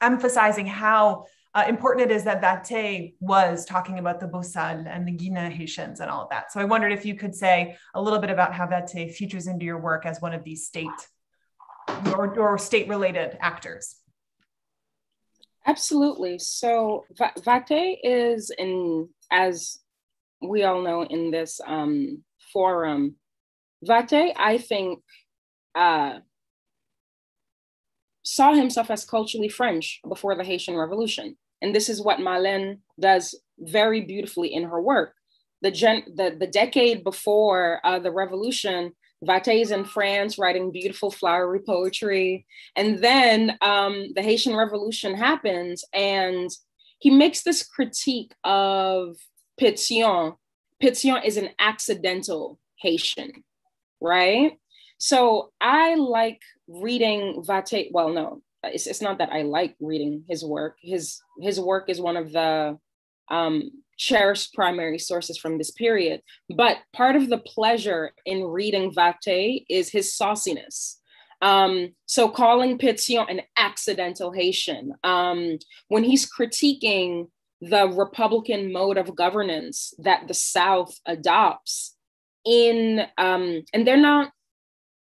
emphasizing how uh, important it is that Vastey was talking about the Bosal and the Guinea Haitians and all of that. So I wondered if you could say a little bit about how Vastey features into your work as one of these state or, or state related actors? Absolutely. So Vastey is in, as we all know in this um, forum, Vastey, I think, uh, saw himself as culturally French before the Haitian Revolution. And this is what Marlene does very beautifully in her work. The, gen- the, the decade before uh, the revolution, Vastey is in France writing beautiful flowery poetry. And then um, the Haitian Revolution happens, and he makes this critique of Pétion. Pétion is an accidental Haitian, right? So I like reading Vastey. Well, no, it's, it's not that I like reading his work. His his work is one of the um, cherished primary sources from this period. But part of the pleasure in reading Vastey is his sauciness. Um, so calling Pétion an accidental Haitian, um, when he's critiquing the Republican mode of governance that the South adopts in, um, and they're not,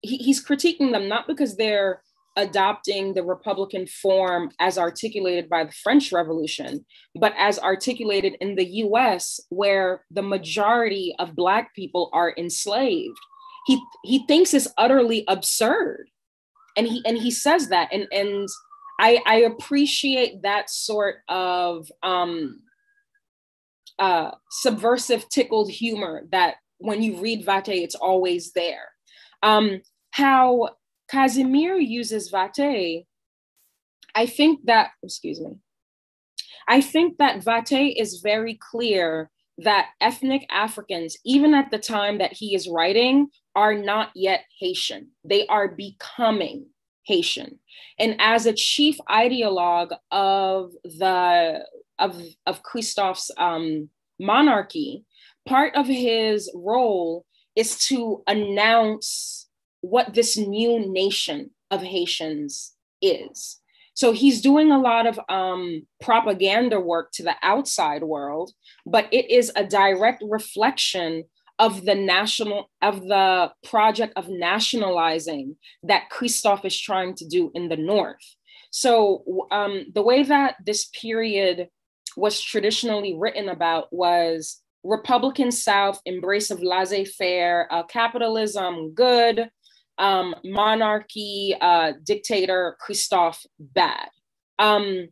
he, he's critiquing them not because they're adopting the Republican form as articulated by the French Revolution, but as articulated in the US, where the majority of Black people are enslaved. He, he thinks it's utterly absurd. And he, and he says that. And, and I, I appreciate that sort of um, uh, subversive, tickled humor that when you read Vastey, it's always there. Um, how Casimir uses Vastey. I think that, excuse me, I think that Vastey is very clear that ethnic Africans, even at the time that he is writing, are not yet Haitian. They are becoming Haitian. And as a chief ideologue of the of, of Christophe's um, monarchy, part of his role is to announce what this new nation of Haitians is. So he's doing a lot of um, propaganda work to the outside world, but it is a direct reflection of the national of the project of nationalizing that Christophe is trying to do in the north. So um, the way that this period was traditionally written about was Republican South embrace of laissez-faire, uh, capitalism good, um, monarchy, uh, dictator, Christophe bad. Um,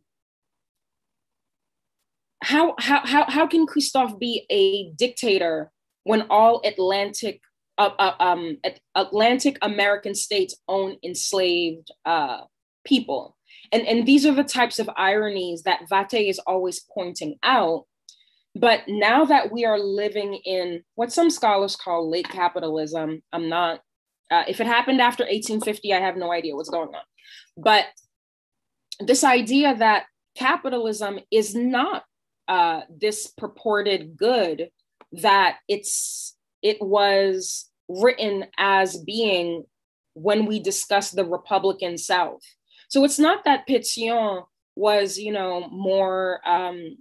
how, how, how, how can Christophe be a dictator when all Atlantic, uh, uh, um, Atlantic American states own enslaved uh, people? And, and these are the types of ironies that Vastey is always pointing out. But now that we are living in what some scholars call late capitalism, I'm not uh, if it happened after 1850, I have no idea what's going on. But this idea that capitalism is not uh, this purported good that it's it was written as being when we discuss the Republican South. So it's not that Pétion was, you know, more. Um,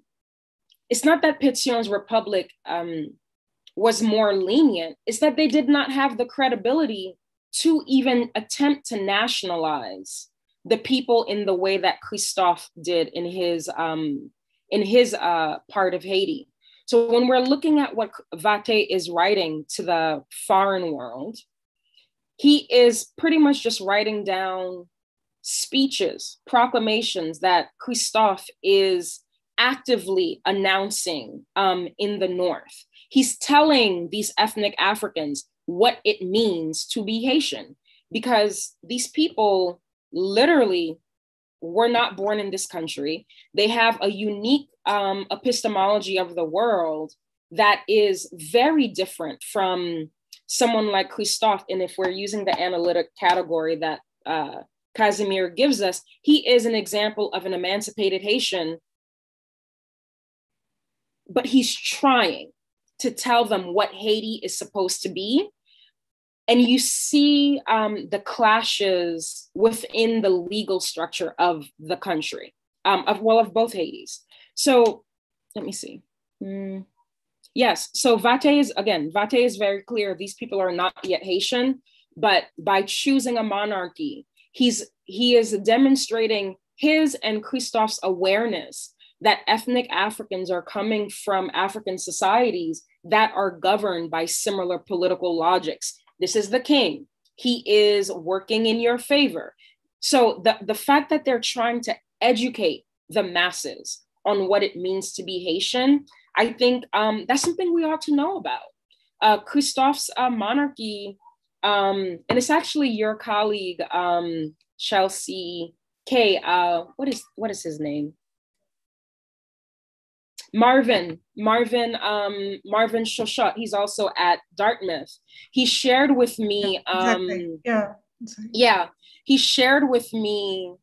it's not that Pétion's republic um, was more lenient. is that they did not have the credibility to even attempt to nationalize the people in the way that Christophe did in his um, in his uh, part of Haiti. So when we're looking at what Vastey is writing to the foreign world, he is pretty much just writing down speeches, proclamations that Christophe is actively announcing um, in the North. He's telling these ethnic Africans, what it means to be Haitian because these people literally were not born in this country. They have a unique um, epistemology of the world that is very different from someone like Christophe. And if we're using the analytic category that uh, Casimir gives us, he is an example of an emancipated Haitian, but he's trying to tell them what Haiti is supposed to be and you see um, the clashes within the legal structure of the country, um, of well, of both Haitis. So let me see. Mm. Yes, so Vastey is again, Vastey is very clear. These people are not yet Haitian, but by choosing a monarchy, he's he is demonstrating his and Christophe's awareness that ethnic Africans are coming from African societies that are governed by similar political logics this is the king. He is working in your favor. So the, the fact that they're trying to educate the masses on what it means to be Haitian, I think um, that's something we ought to know about. Uh, Christophe's uh, monarchy um, and it's actually your colleague, um, Chelsey K. Uh, what is what is his name? Marvin, Marvin, um, Marvin Chochotte. He's also at Dartmouth. He shared with me, um, exactly. yeah, yeah, he shared with me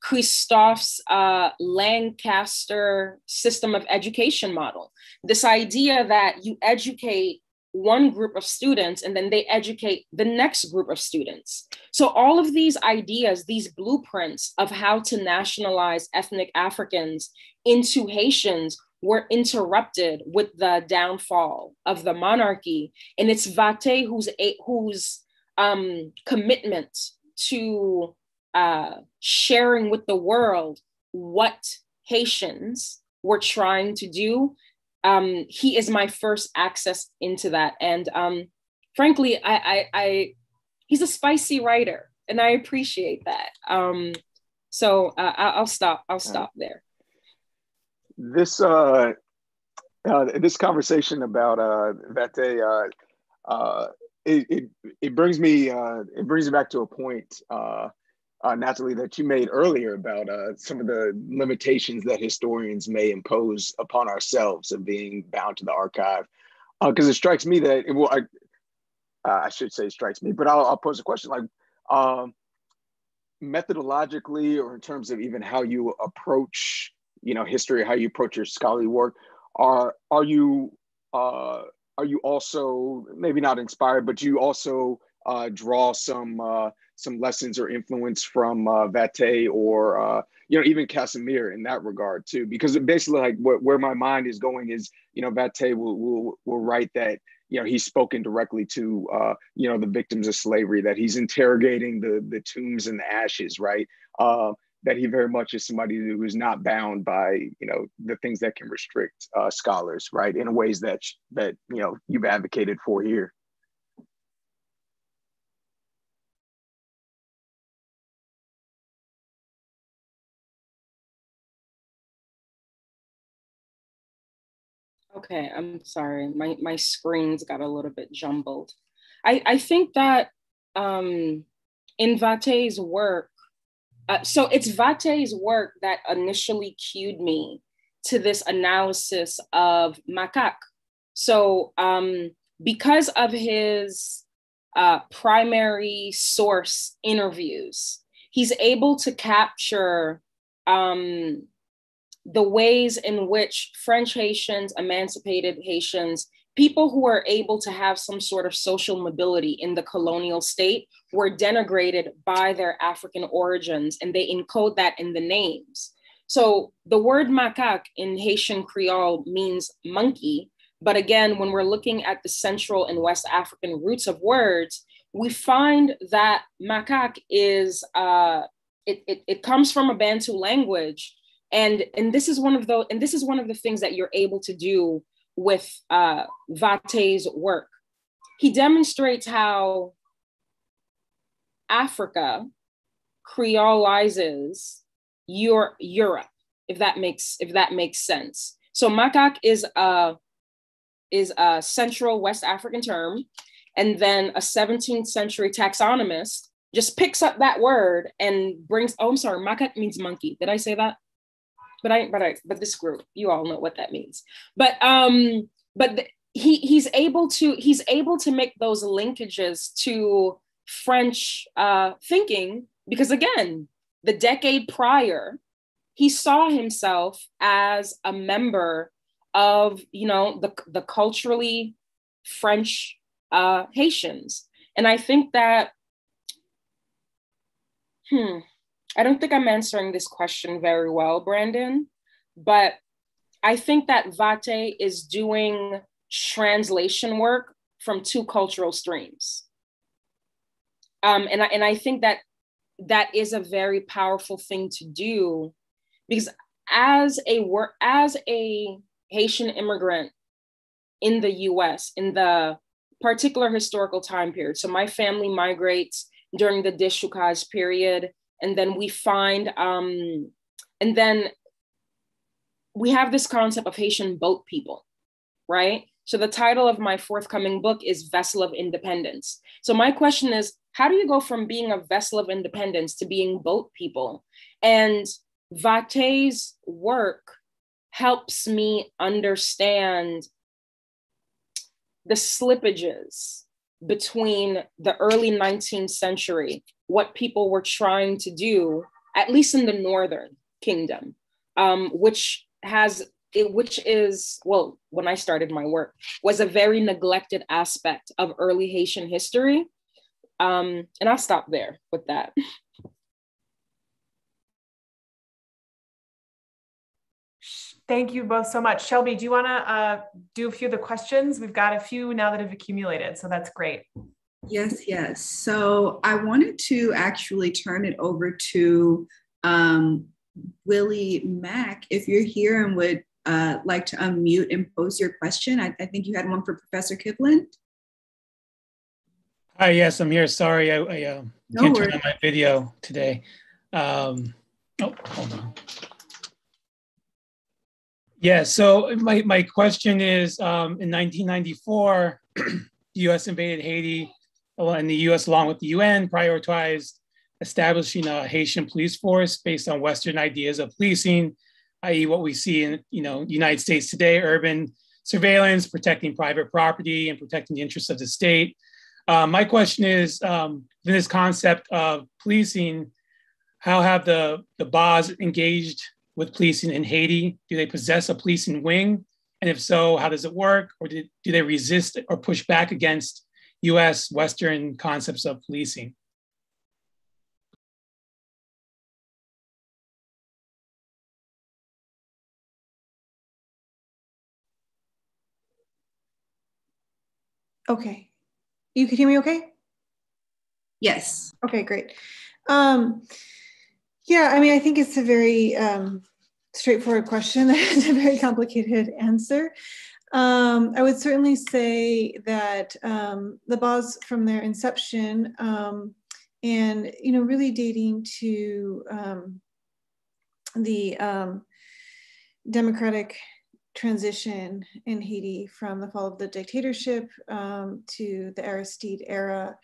Christophe's uh, Lancaster system of education model. This idea that you educate one group of students and then they educate the next group of students. So, all of these ideas, these blueprints of how to nationalize ethnic Africans into Haitians were interrupted with the downfall of the monarchy. And it's Vastey whose, whose um, commitment to uh, sharing with the world what Haitians were trying to do um, he is my first access into that. And um, frankly, I, I, I, he's a spicy writer, and I appreciate that. Um, so uh, I'll stop. I'll stop there. This uh, uh, this conversation about uh, Vastey, uh, uh, it, it, it brings me uh, it brings me back to a point uh, Nathalie, that you made earlier about some of the limitations that historians may impose upon ourselves of being bound to the archive. Because it strikes me that, it, well, I, I should say strikes me, but I'll, I'll pose a question like, um, methodologically or in terms of even how you approach, you know, history, how you approach your scholarly work, are, are you, uh, are you also maybe not inspired, but you also uh, draw some uh, some lessons or influence from uh, Vastey or uh, you know even Casimir in that regard too, because it basically like wh- where my mind is going is you know Vastey will will will write that you know he's spoken directly to uh, you know the victims of slavery, that he's interrogating the the tombs and the ashes, right? Uh, that he very much is somebody who is not bound by you know the things that can restrict uh, scholars, right? In ways that that you know you've advocated for here. Okay, I'm sorry. My my screens got a little bit jumbled. I I think that um, in Vastey's work, uh, so it's Vastey's work that initially cued me to this analysis of macaque. So um, because of his uh, primary source interviews, he's able to capture um, the ways in which French Haitians, emancipated Haitians, people who are able to have some sort of social mobility in the colonial state were denigrated by their African origins, and they encode that in the names. So the word macaque in Haitian Creole means monkey. But again, when we're looking at the Central and West African roots of words, we find that macaque is, uh, it, it, it comes from a Bantu language and and this is one of the and this is one of the things that you're able to do with uh, Vastey's work. He demonstrates how Africa creolizes your Europe, if that makes if that makes sense. So macaque is a is a Central West African term, and then a 17th century taxonomist just picks up that word and brings. Oh, I'm sorry, macaque means monkey. Did I say that? But I but I but this group, you all know what that means. But um, but the, he he's able to he's able to make those linkages to French uh, thinking because again, the decade prior, he saw himself as a member of you know the the culturally French uh, Haitians, and I think that hmm I don't think I'm answering this question very well, Brandon, but I think that Vastey is doing translation work from two cultural streams. Um, and, I, and I think that that is a very powerful thing to do because as a work as a Haitian immigrant in the US in the particular historical time period. So my family migrates during the dechoukaj period and then we find um, and then we have this concept of Haitian boat people, right? So the title of my forthcoming book is Vessel of Independence. So my question is, how do you go from being a vessel of independence to being boat people? And Vastey's work helps me understand the slippages between the early 19th century, what people were trying to do, at least in the Northern Kingdom, um, which has it, which is well when i started my work was a very neglected aspect of early haitian history um, and i'll stop there with that Thank you both so much. Shelby, do you want to uh, do a few of the questions? We've got a few now that have accumulated, so that's great. Yes, yes. So I wanted to actually turn it over to um, Willie Mack. If you're here and would uh, like to unmute and pose your question, I, I think you had one for Professor Kivland. Hi, yes, I'm here. Sorry, I, I uh, no can't worries. turn on my video today. Um, oh, hold on. Yeah, so my, my question is um, in 1994, the US invaded Haiti, and the US, along with the UN, prioritized establishing a Haitian police force based on Western ideas of policing, i.e., what we see in you know United States today: urban surveillance, protecting private property, and protecting the interests of the state. Uh, my question is, um, in this concept of policing, how have the the Baz engaged with policing in Haiti? Do they possess a policing wing? And if so, how does it work? Or do, do they resist or push back against US Western concepts of policing? Okay. You can hear me okay? Yes. Okay, great. Um, yeah, I mean, I think it's a very um, straightforward question It's a very complicated answer. Um, I would certainly say that um, the Baz from their inception um, and, you know, really dating to um, the um, democratic transition in Haiti from the fall of the dictatorship um, to the Aristide era,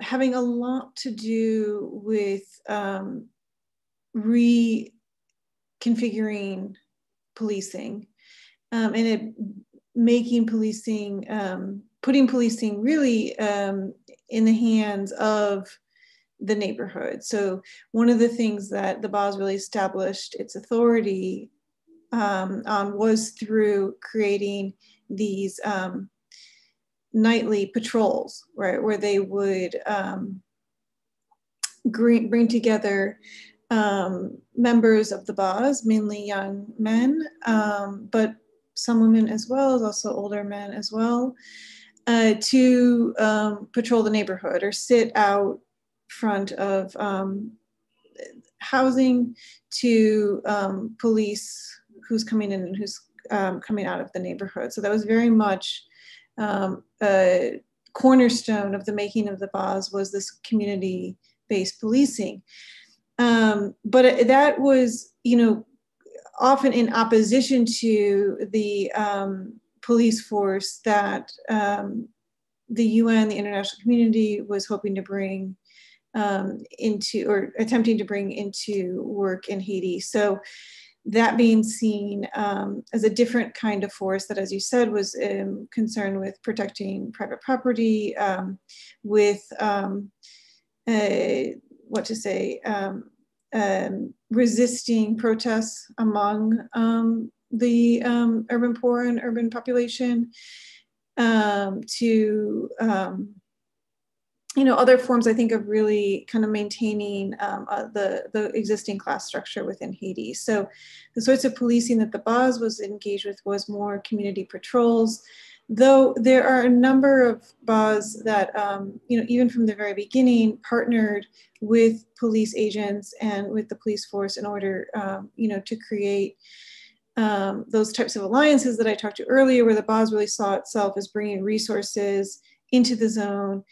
having a lot to do with reconfiguring policing um, and it making policing, um, putting policing really um, in the hands of the neighborhood. So one of the things that the Baz really established its authority um, on was through creating these um, nightly patrols, right, where they would um, bring together um, members of the Baz, mainly young men, but some women as well as also older men as well, uh, to um, patrol the neighborhood or sit out front of um, housing to um, police who's coming in and who's um, coming out of the neighborhood. So that was very much a cornerstone of the making of the Baz was this community-based policing. Um, but that was, you know, often in opposition to the um, police force that um, the UN, the international community, was hoping to bring um, into or attempting to bring into work in Haiti. So that being seen um, as a different kind of force that, as you said, was um, concerned with protecting private property, um, with um, uh, what to say, um, resisting protests among um, the um, urban poor and urban population um, to um, you know other forms I think of really kind of maintaining um, uh, the the existing class structure within Haiti. So the sorts of policing that the Baz was engaged with was more community patrols, though there are a number of Baz that, um, you know, even from the very beginning, partnered with police agents and with the police force in order, um, you know, to create um, those types of alliances that I talked to earlier, where the Baz really saw itself as bringing resources into the zone,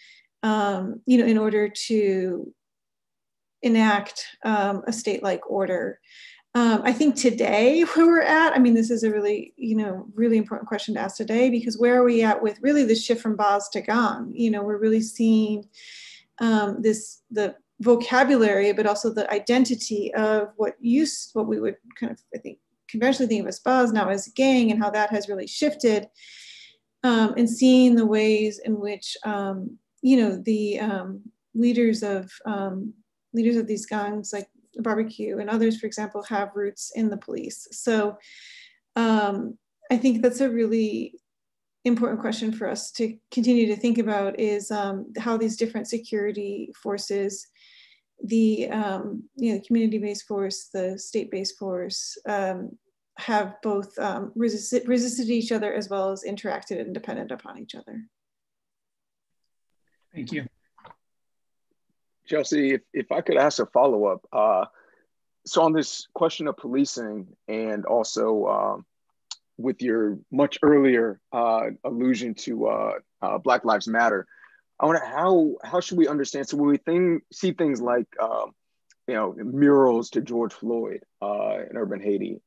um, you know, in order to enact um, a state-like order. Um, I think today where we're at, I mean, this is a really, you know, really important question to ask today because where are we at with really the shift from Baz to Gang? You know, we're really seeing um, this the vocabulary, but also the identity of what used what we would kind of I think conventionally think of as Baz now as gang and how that has really shifted, um, and seeing the ways in which um, you know the um, leaders of um, leaders of these gangs like barbecue and others, for example, have roots in the police. So um, I think that's a really important question for us to continue to think about is um, how these different security forces, the um, you know, community-based force, the state-based force, um, have both um, resisted, resisted each other as well as interacted and dependent upon each other. Thank you. Chelsey, if, if I could ask a follow up. Uh, so, on this question of policing and also uh, with your much earlier uh, allusion to uh, uh, Black Lives Matter, I wonder how, how should we understand? So, when we think, see things like, um, you know, murals to George Floyd uh, in urban Haiti,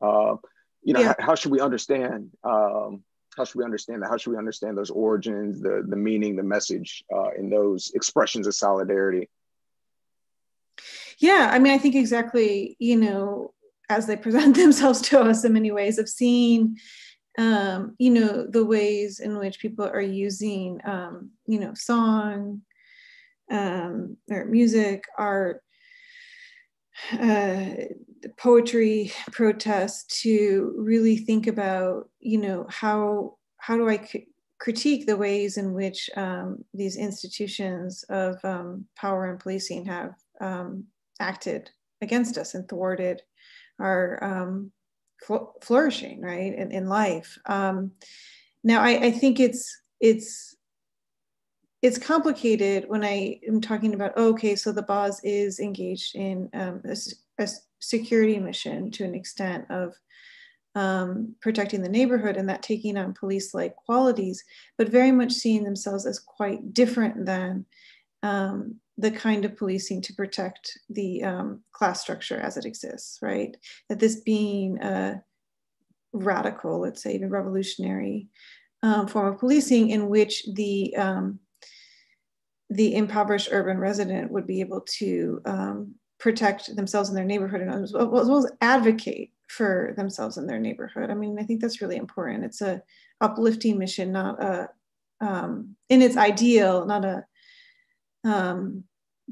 you know, yeah. how, how, should we understand? Um, how should we understand that? How should we understand those origins, the the meaning, the message in those expressions of solidarity? Yeah, I mean, I think exactly, you know, as they present themselves to us in many ways of seeing, um, you know, the ways in which people are using, um, you know, song um, or music, art, uh, poetry, protest to really think about, you know, how how do I c- critique the ways in which um, these institutions of um, power and policing have um, acted against us and thwarted our um, fl- flourishing, right, in, in life. Um, now, I, I think it's it's it's complicated when I am talking about oh, okay, so the Baz is engaged in um, a, a, security mission to an extent of um, protecting the neighborhood and that taking on police-like qualities, but very much seeing themselves as quite different than um, the kind of policing to protect the um, class structure as it exists, right? That this being a radical, let's say even revolutionary um, form of policing in which the um, the impoverished urban resident would be able to um, protect themselves in their neighborhood and as well, as well as advocate for themselves in their neighborhood. I mean, I think that's really important. It's a uplifting mission, not a um, in its ideal, not a um,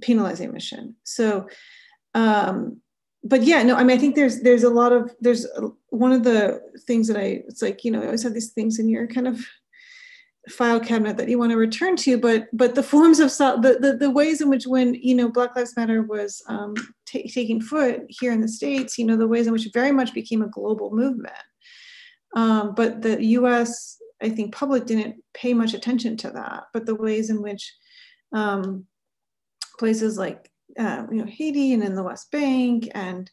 penalizing mission. So, um, but yeah, no, I mean, I think there's there's a lot of there's one of the things that I it's like you know I always have these things in your kind of file cabinet that you want to return to, but but the forms of the the, the ways in which when you know Black Lives Matter was um, t- taking foot here in the states, you know the ways in which very much became a global movement. Um, but the U.S. I think public didn't pay much attention to that, but the ways in which um, places like uh, you know Haiti and in the West Bank and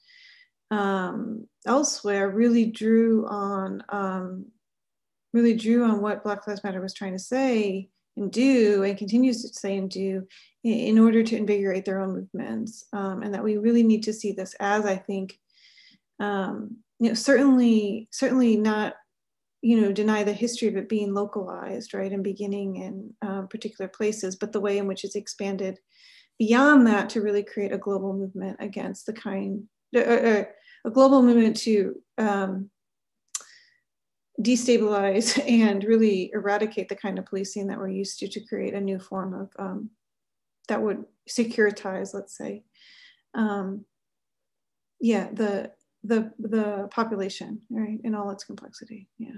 um, elsewhere really drew on um, really drew on what Black Lives Matter was trying to say and do and continues to say and do in, in order to invigorate their own movements. Um, and that we really need to see this as I think um, you know certainly certainly not you know deny the history of it being localized right and beginning in um, particular places but the way in which it's expanded beyond that to really create a global movement against the kind, uh, uh, a global movement to um, destabilize and really eradicate the kind of policing that we're used to to create a new form of um, that would securitize, let's say, um, yeah, the the the population, right, in all its complexity. Yeah.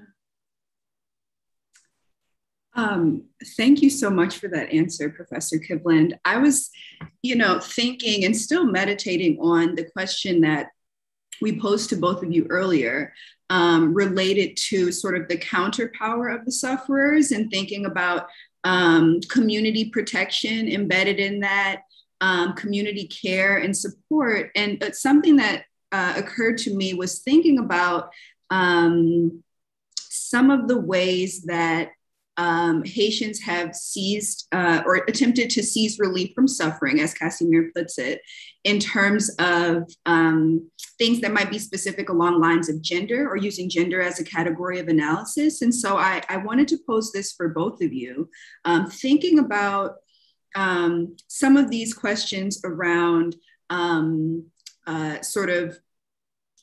Um, thank you so much for that answer, Professor Kivland. I was, you know, thinking and still meditating on the question that we posed to both of you earlier um, related to sort of the counter power of the sufferers and thinking about um, community protection embedded in that, um, community care and support. And something that uh, occurred to me was thinking about um, some of the ways that um, Haitians have seized uh, or attempted to seize relief from suffering, as Casimir puts it, in terms of um, things that might be specific along lines of gender or using gender as a category of analysis. And so I, I wanted to pose this for both of you, um, thinking about um, some of these questions around um, uh, sort of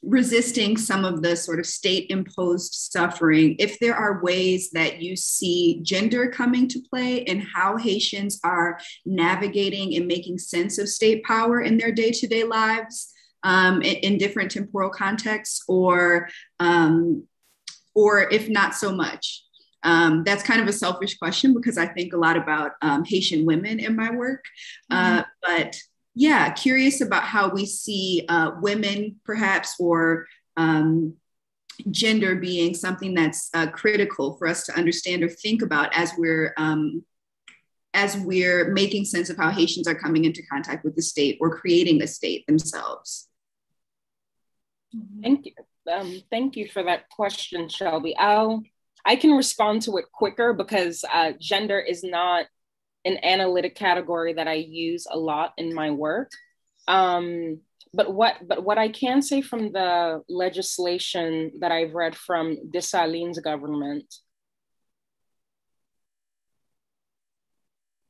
resisting some of the sort of state imposed suffering, if there are ways that you see gender coming to play and how Haitians are navigating and making sense of state power in their day to day lives um, in, in, different temporal contexts, or, um, or if not so much. Um, that's kind of a selfish question because I think a lot about um, Haitian women in my work. Uh, mm-hmm. but yeah, curious about how we see uh, women, perhaps, or um, gender being something that's uh, critical for us to understand or think about as we're um, as we're making sense of how Haitians are coming into contact with the state or creating the state themselves. Thank you. Um, thank you for that question, Shelby. I'll I can respond to it quicker because uh, gender is not an analytic category that I use a lot in my work. Um, but what but what I can say from the legislation that I've read from Dessalines' government,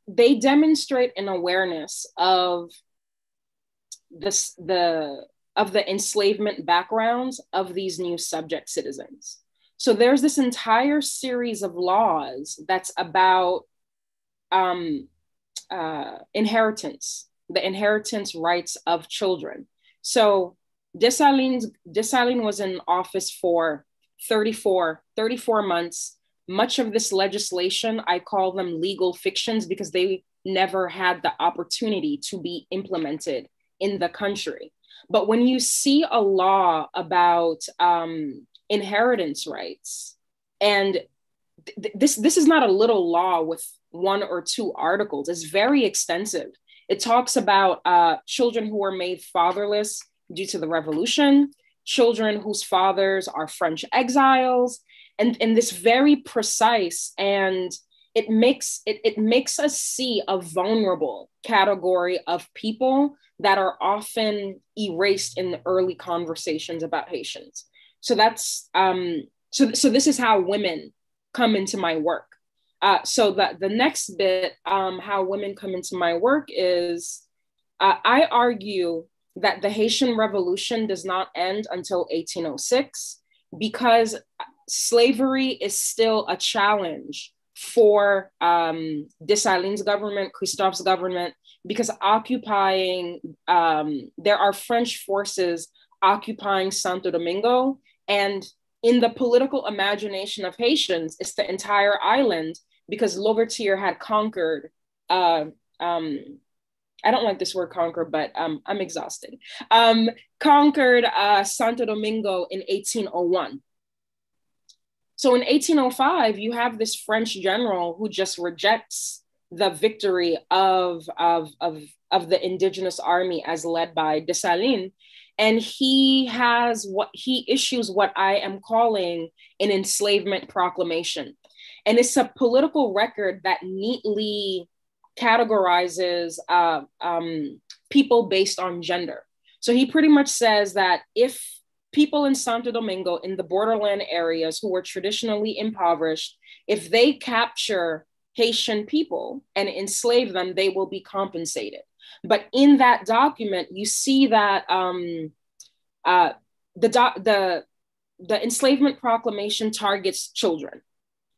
they demonstrate an awareness of this the of the enslavement backgrounds of these new subject citizens. So there's this entire series of laws that's about um, uh, inheritance, the inheritance rights of children. So Dessalines, Dessalines was in office for 34, 34 months. Much of this legislation, I call them legal fictions because they never had the opportunity to be implemented in the country. But when you see a law about um, inheritance rights, and th- this this is not a little law with one or two articles. It's very extensive. It talks about uh, children who were made fatherless due to the revolution, children whose fathers are French exiles, and, and this very precise and it makes it, it makes us see a vulnerable category of people that are often erased in the early conversations about Haitians. So that's um, so so this is how women come into my work. Uh, so that the next bit, um, how women come into my work is, uh, I argue that the Haitian Revolution does not end until 1806 because slavery is still a challenge for um, Dessalines' government, Christophe's government, because occupying, um, there are French forces occupying Santo Domingo. And in the political imagination of Haitians, it's the entire island because Louverture had conquered. Uh, um, I don't like this word conquer, but um, I'm exhausted. Um, conquered uh, Santo Domingo in 1801. So in 1805, you have this French general who just rejects the victory of, of, of, of the indigenous army as led by Dessalines. And he has what he issues what I am calling an enslavement proclamation. And it's a political record that neatly categorizes uh, um, people based on gender. So he pretty much says that if people in Santo Domingo, in the borderland areas who were traditionally impoverished, if they capture Haitian people and enslave them, they will be compensated. But in that document, you see that um, uh, the, do- the, the enslavement proclamation targets children.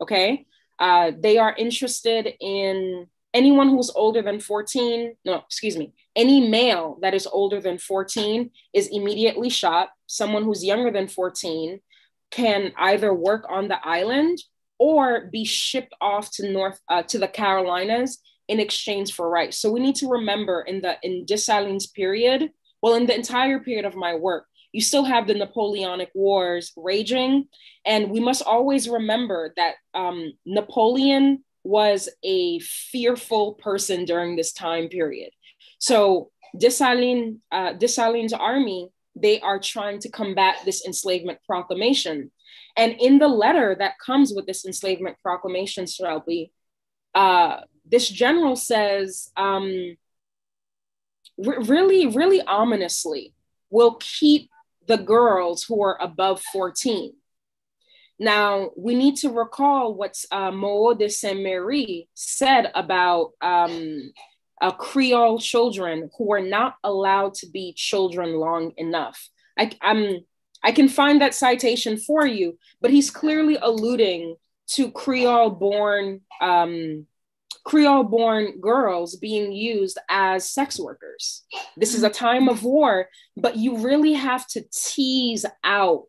Okay. Uh, they are interested in anyone who's older than 14. No, excuse me. Any male that is older than 14 is immediately shot. Someone who's younger than 14 can either work on the island or be shipped off to North uh, to the Carolinas in exchange for rights. So we need to remember in the in Dessalines period, well, in the entire period of my work, you still have the Napoleonic Wars raging. And we must always remember that um, Napoleon was a fearful person during this time period. So Dessalines, uh, Dessalines' army they are trying to combat this enslavement proclamation. And in the letter that comes with this enslavement proclamation, Shelby, uh, this general says, um, really, really ominously, will keep the girls who are above 14. Now, we need to recall what uh, Moreau de Saint-Méry said about um, uh, Creole children who are not allowed to be children long enough. I, I'm, I can find that citation for you, but he's clearly alluding to Creole born um, Creole born girls being used as sex workers. This is a time of war, but you really have to tease out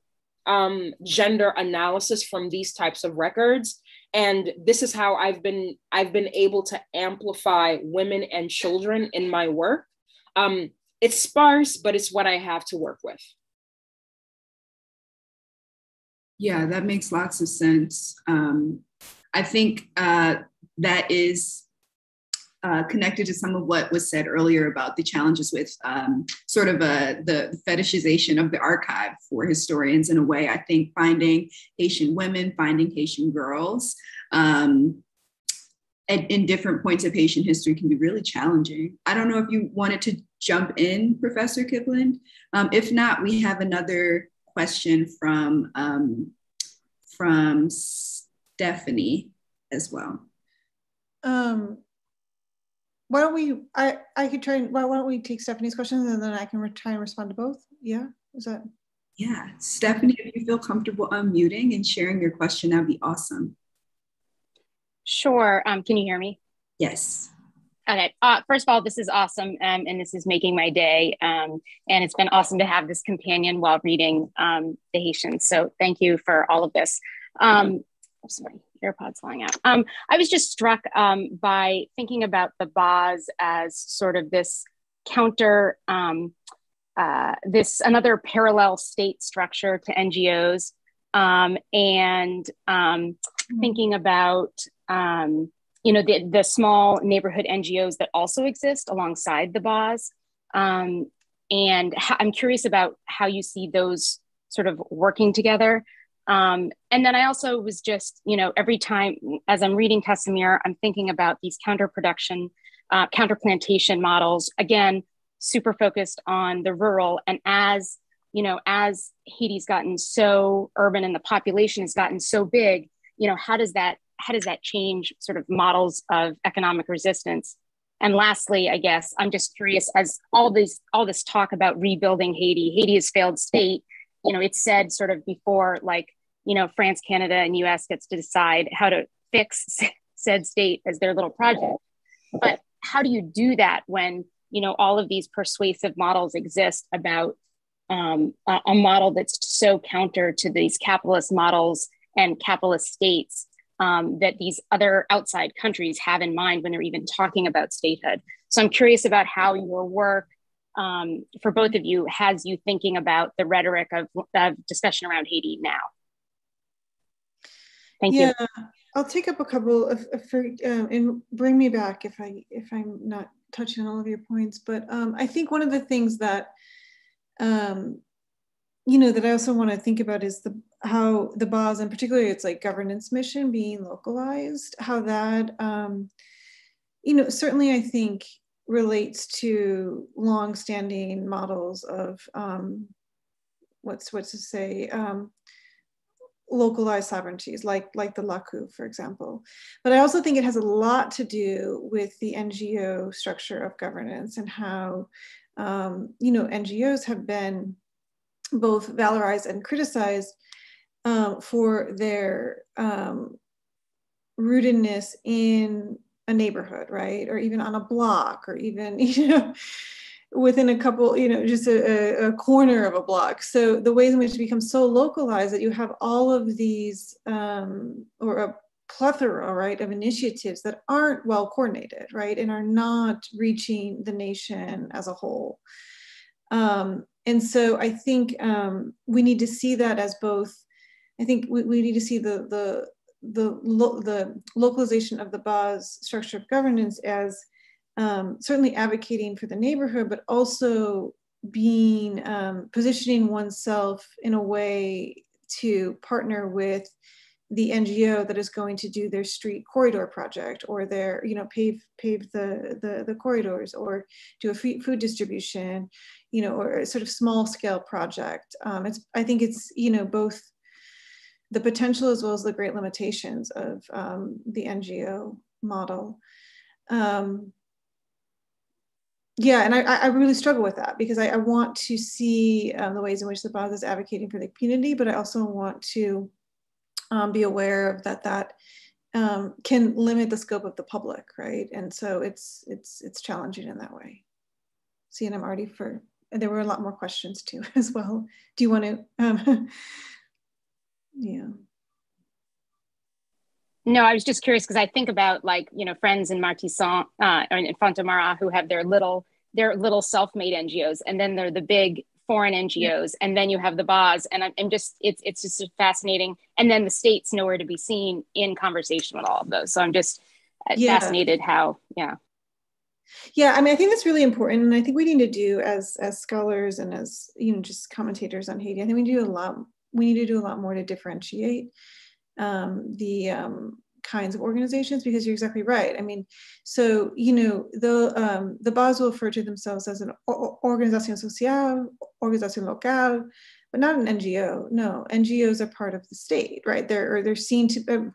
um, gender analysis from these types of records. And this is how I've been I've been able to amplify women and children in my work. Um, it's sparse, but it's what I have to work with. Yeah, that makes lots of sense. Um, I think uh, that is uh, connected to some of what was said earlier about the challenges with um, sort of a, the fetishization of the archive for historians in a way. I think finding Haitian women, finding Haitian girls um, at, in different points of Haitian history can be really challenging. I don't know if you wanted to jump in, Professor Kivland. Um, if not, we have another question from, um, from Stephanie as well. Um, why don't we, I, I could try, why, why don't we take Stephanie's questions and then I can try and respond to both? Yeah, is that? Yeah, Stephanie, if you feel comfortable unmuting and sharing your question, that'd be awesome. Sure, um, can you hear me? Yes. Okay, uh, first of all, this is awesome um, and this is making my day. Um, and it's been awesome to have this companion while reading um, The Haitians. So thank you for all of this. Um, oh, sorry. AirPods falling out. Um, I was just struck um, by thinking about the Baz as sort of this counter, um, uh, this another parallel state structure to NGOs, um, and um, hmm. thinking about um, you know the, the small neighborhood NGOs that also exist alongside the Baz. and I'm curious about how you see those sort of working together. Um, and then I also was just, you know, every time as I'm reading Casimir, I'm thinking about these counter production, uh, counter plantation models. Again, super focused on the rural. And as, you know, as Haiti's gotten so urban and the population has gotten so big, you know, how does that, how does that change sort of models of economic resistance? And lastly, I guess I'm just curious as all this, all this talk about rebuilding Haiti, Haiti has failed state, you know, it's said sort of before like you know, France, Canada, and US gets to decide how to fix said state as their little project. But how do you do that when, you know, all of these persuasive models exist about um, a, a, model that's so counter to these capitalist models and capitalist states um, that these other outside countries have in mind when they're even talking about statehood. So I'm curious about how your work um, for both of you has you thinking about the rhetoric of, of discussion around Haiti now. Thank yeah, you. I'll take up a couple of, of for, uh, and bring me back if I if I'm not touching on all of your points. But um, I think one of the things that um, you know that I also want to think about is the how the Baz and particularly its like governance mission being localized, how that um, you know certainly I think relates to long-standing models of um, what's what to say um, localized sovereignties like like the Lakou, for example. But I also think it has a lot to do with the NGO structure of governance and how um, you know NGOs have been both valorized and criticized um, for their um, rootedness in a neighborhood, right, or even on a block, or even you know within a couple, you know, just a, a, corner of a block. So the ways in which it becomes so localized that you have all of these, um, or a plethora, right, of initiatives that aren't well coordinated, right, and are not reaching the nation as a whole. Um, and so I think um, we need to see that as both. I think we, we need to see the the the lo the localization of the Baz structure of governance as um, certainly advocating for the neighborhood, but also being um, positioning oneself in a way to partner with the NGO that is going to do their street corridor project or their, you know, pave pave the the, the corridors or do a food distribution, you know, or sort of small scale project. Um, it's I think it's you know both the potential as well as the great limitations of um, the NGO model. Um, yeah, and I, I really struggle with that because I, I want to see um, the ways in which the Baz is advocating for the community, but I also want to um, be aware of that that um, can limit the scope of the public, right? And so it's it's it's challenging in that way. See, and I'm already for. There were a lot more questions too as well. Do you want to? Um, yeah. No, I was just curious because I think about like you know friends in Martissant uh, and Fontamara who have their little their little self-made NGOs, and then they're the big foreign NGOs, and then you have the Baz, and I'm, I'm, just it's it's just fascinating. And then the state's nowhere to be seen in conversation with all of those. So I'm just uh, yeah. fascinated how yeah. Yeah, I mean, I think that's really important, and I think we need to do as as scholars and as you know just commentators on Haiti. I think we do a lot. We need to do a lot more to differentiate um, the um, kinds of organizations because you're exactly right. I mean, so you know the um, the Baz will refer to themselves as an organización social, organización local, but not an NGO. No, NGOs are part of the state, right? They're or they're seen to. Uh,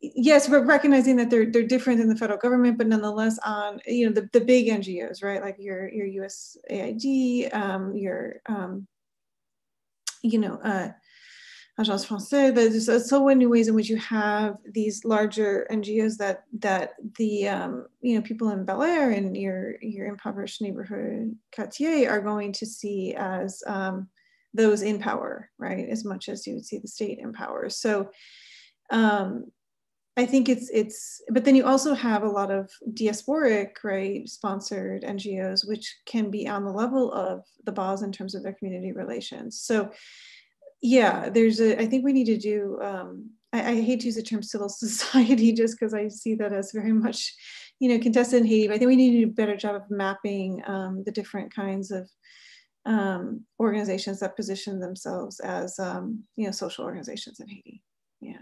yes, we're recognizing that they're they're different than the federal government, but nonetheless, on you know the, the big NGOs, right? Like your your USAID, um, your um, you know. Uh, Agence there's so many ways in which you have these larger NGOs that that the um, you know people in Bel Air and your your impoverished neighborhood quartier are going to see as um, those in power, right? As much as you would see the state in power. So um, I think it's it's, but then you also have a lot of diasporic, right, sponsored NGOs, which can be on the level of the Baz in terms of their community relations. So yeah there's a i think we need to do um, I, I, hate to use the term civil society just because i see that as very much you know contested in haiti but i think we need to do a better job of mapping um, the different kinds of um, organizations that position themselves as um, you know social organizations in haiti. Yeah.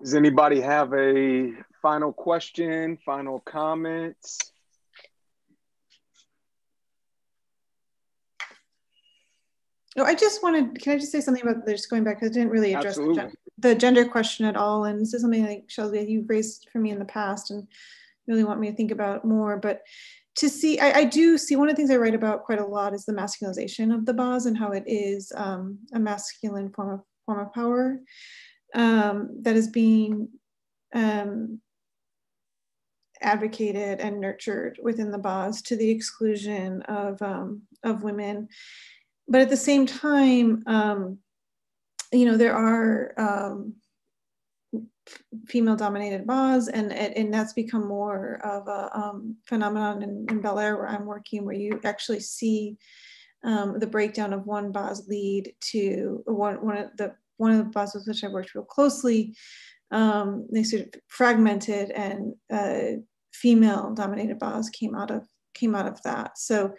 Does anybody have a final question, final comments? Oh, I just wanted, can I just say something about this going back? Because I didn't really address the, the, gender question at all. And this is something like Shelby, you've raised for me in the past and really want me to think about more. But to see, I, I, do see one of the things I write about quite a lot is the masculinization of the Baz and how it is um, a masculine form of form of power um, that is being um, advocated and nurtured within the Baz to the exclusion of, um, of women. But at the same time, um, you know, there are um, female dominated Baz and, and that's become more of a um, phenomenon in, in Bel Air where I'm working, where you actually see um, the breakdown of one Baz lead to one, one of the one of the Bazes which I worked real closely, um, they sort of fragmented and uh, female dominated Baz came out of came out of that. So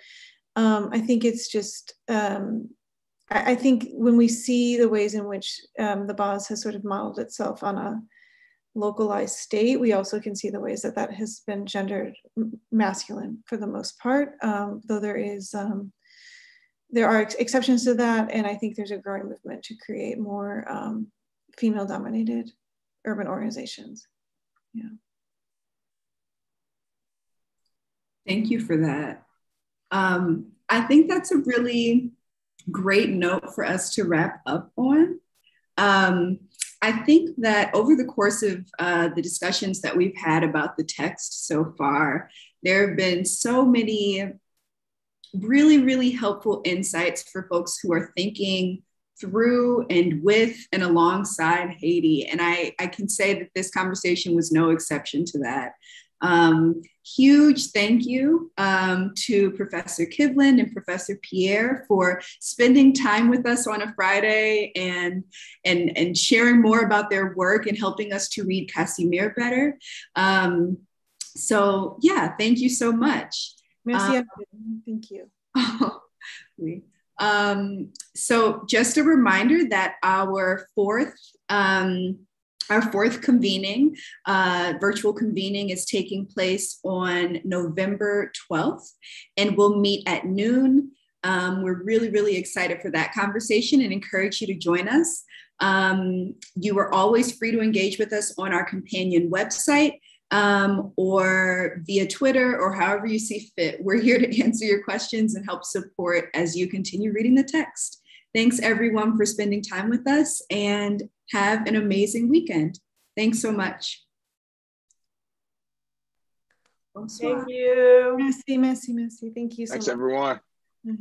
um, I think it's just um, I, I, think when we see the ways in which um, the Baz has sort of modeled itself on a localized state, we also can see the ways that that has been gendered masculine for the most part, um, though there is um, there are ex exceptions to that, and I think there's a growing movement to create more um, female-dominated urban organizations. Yeah. Thank you for that. Um, I think that's a really great note for us to wrap up on. Um, I think that over the course of uh, the discussions that we've had about the text so far, there have been so many really, really helpful insights for folks who are thinking through and with and alongside Haiti. And I, I can say that this conversation was no exception to that. Um, huge thank you um, to Professor Kivland and Professor Pierre for spending time with us on a Friday and, and, and sharing more about their work and helping us to read Casimir better. Um, so yeah, thank you so much. Merci. Um, thank you. um, so just a reminder that our fourth um, our fourth convening, uh, virtual convening, is taking place on November 12th, and we'll meet at noon. Um, we're really, really excited for that conversation and encourage you to join us. Um, you are always free to engage with us on our companion website um, or via Twitter or however you see fit. We're here to answer your questions and help support as you continue reading the text. Thanks everyone for spending time with us and have an amazing weekend. Thanks so much. Bonsoir. Thank you. Merci, merci, merci. Thank you so Thanks, much. everyone. Mm-hmm.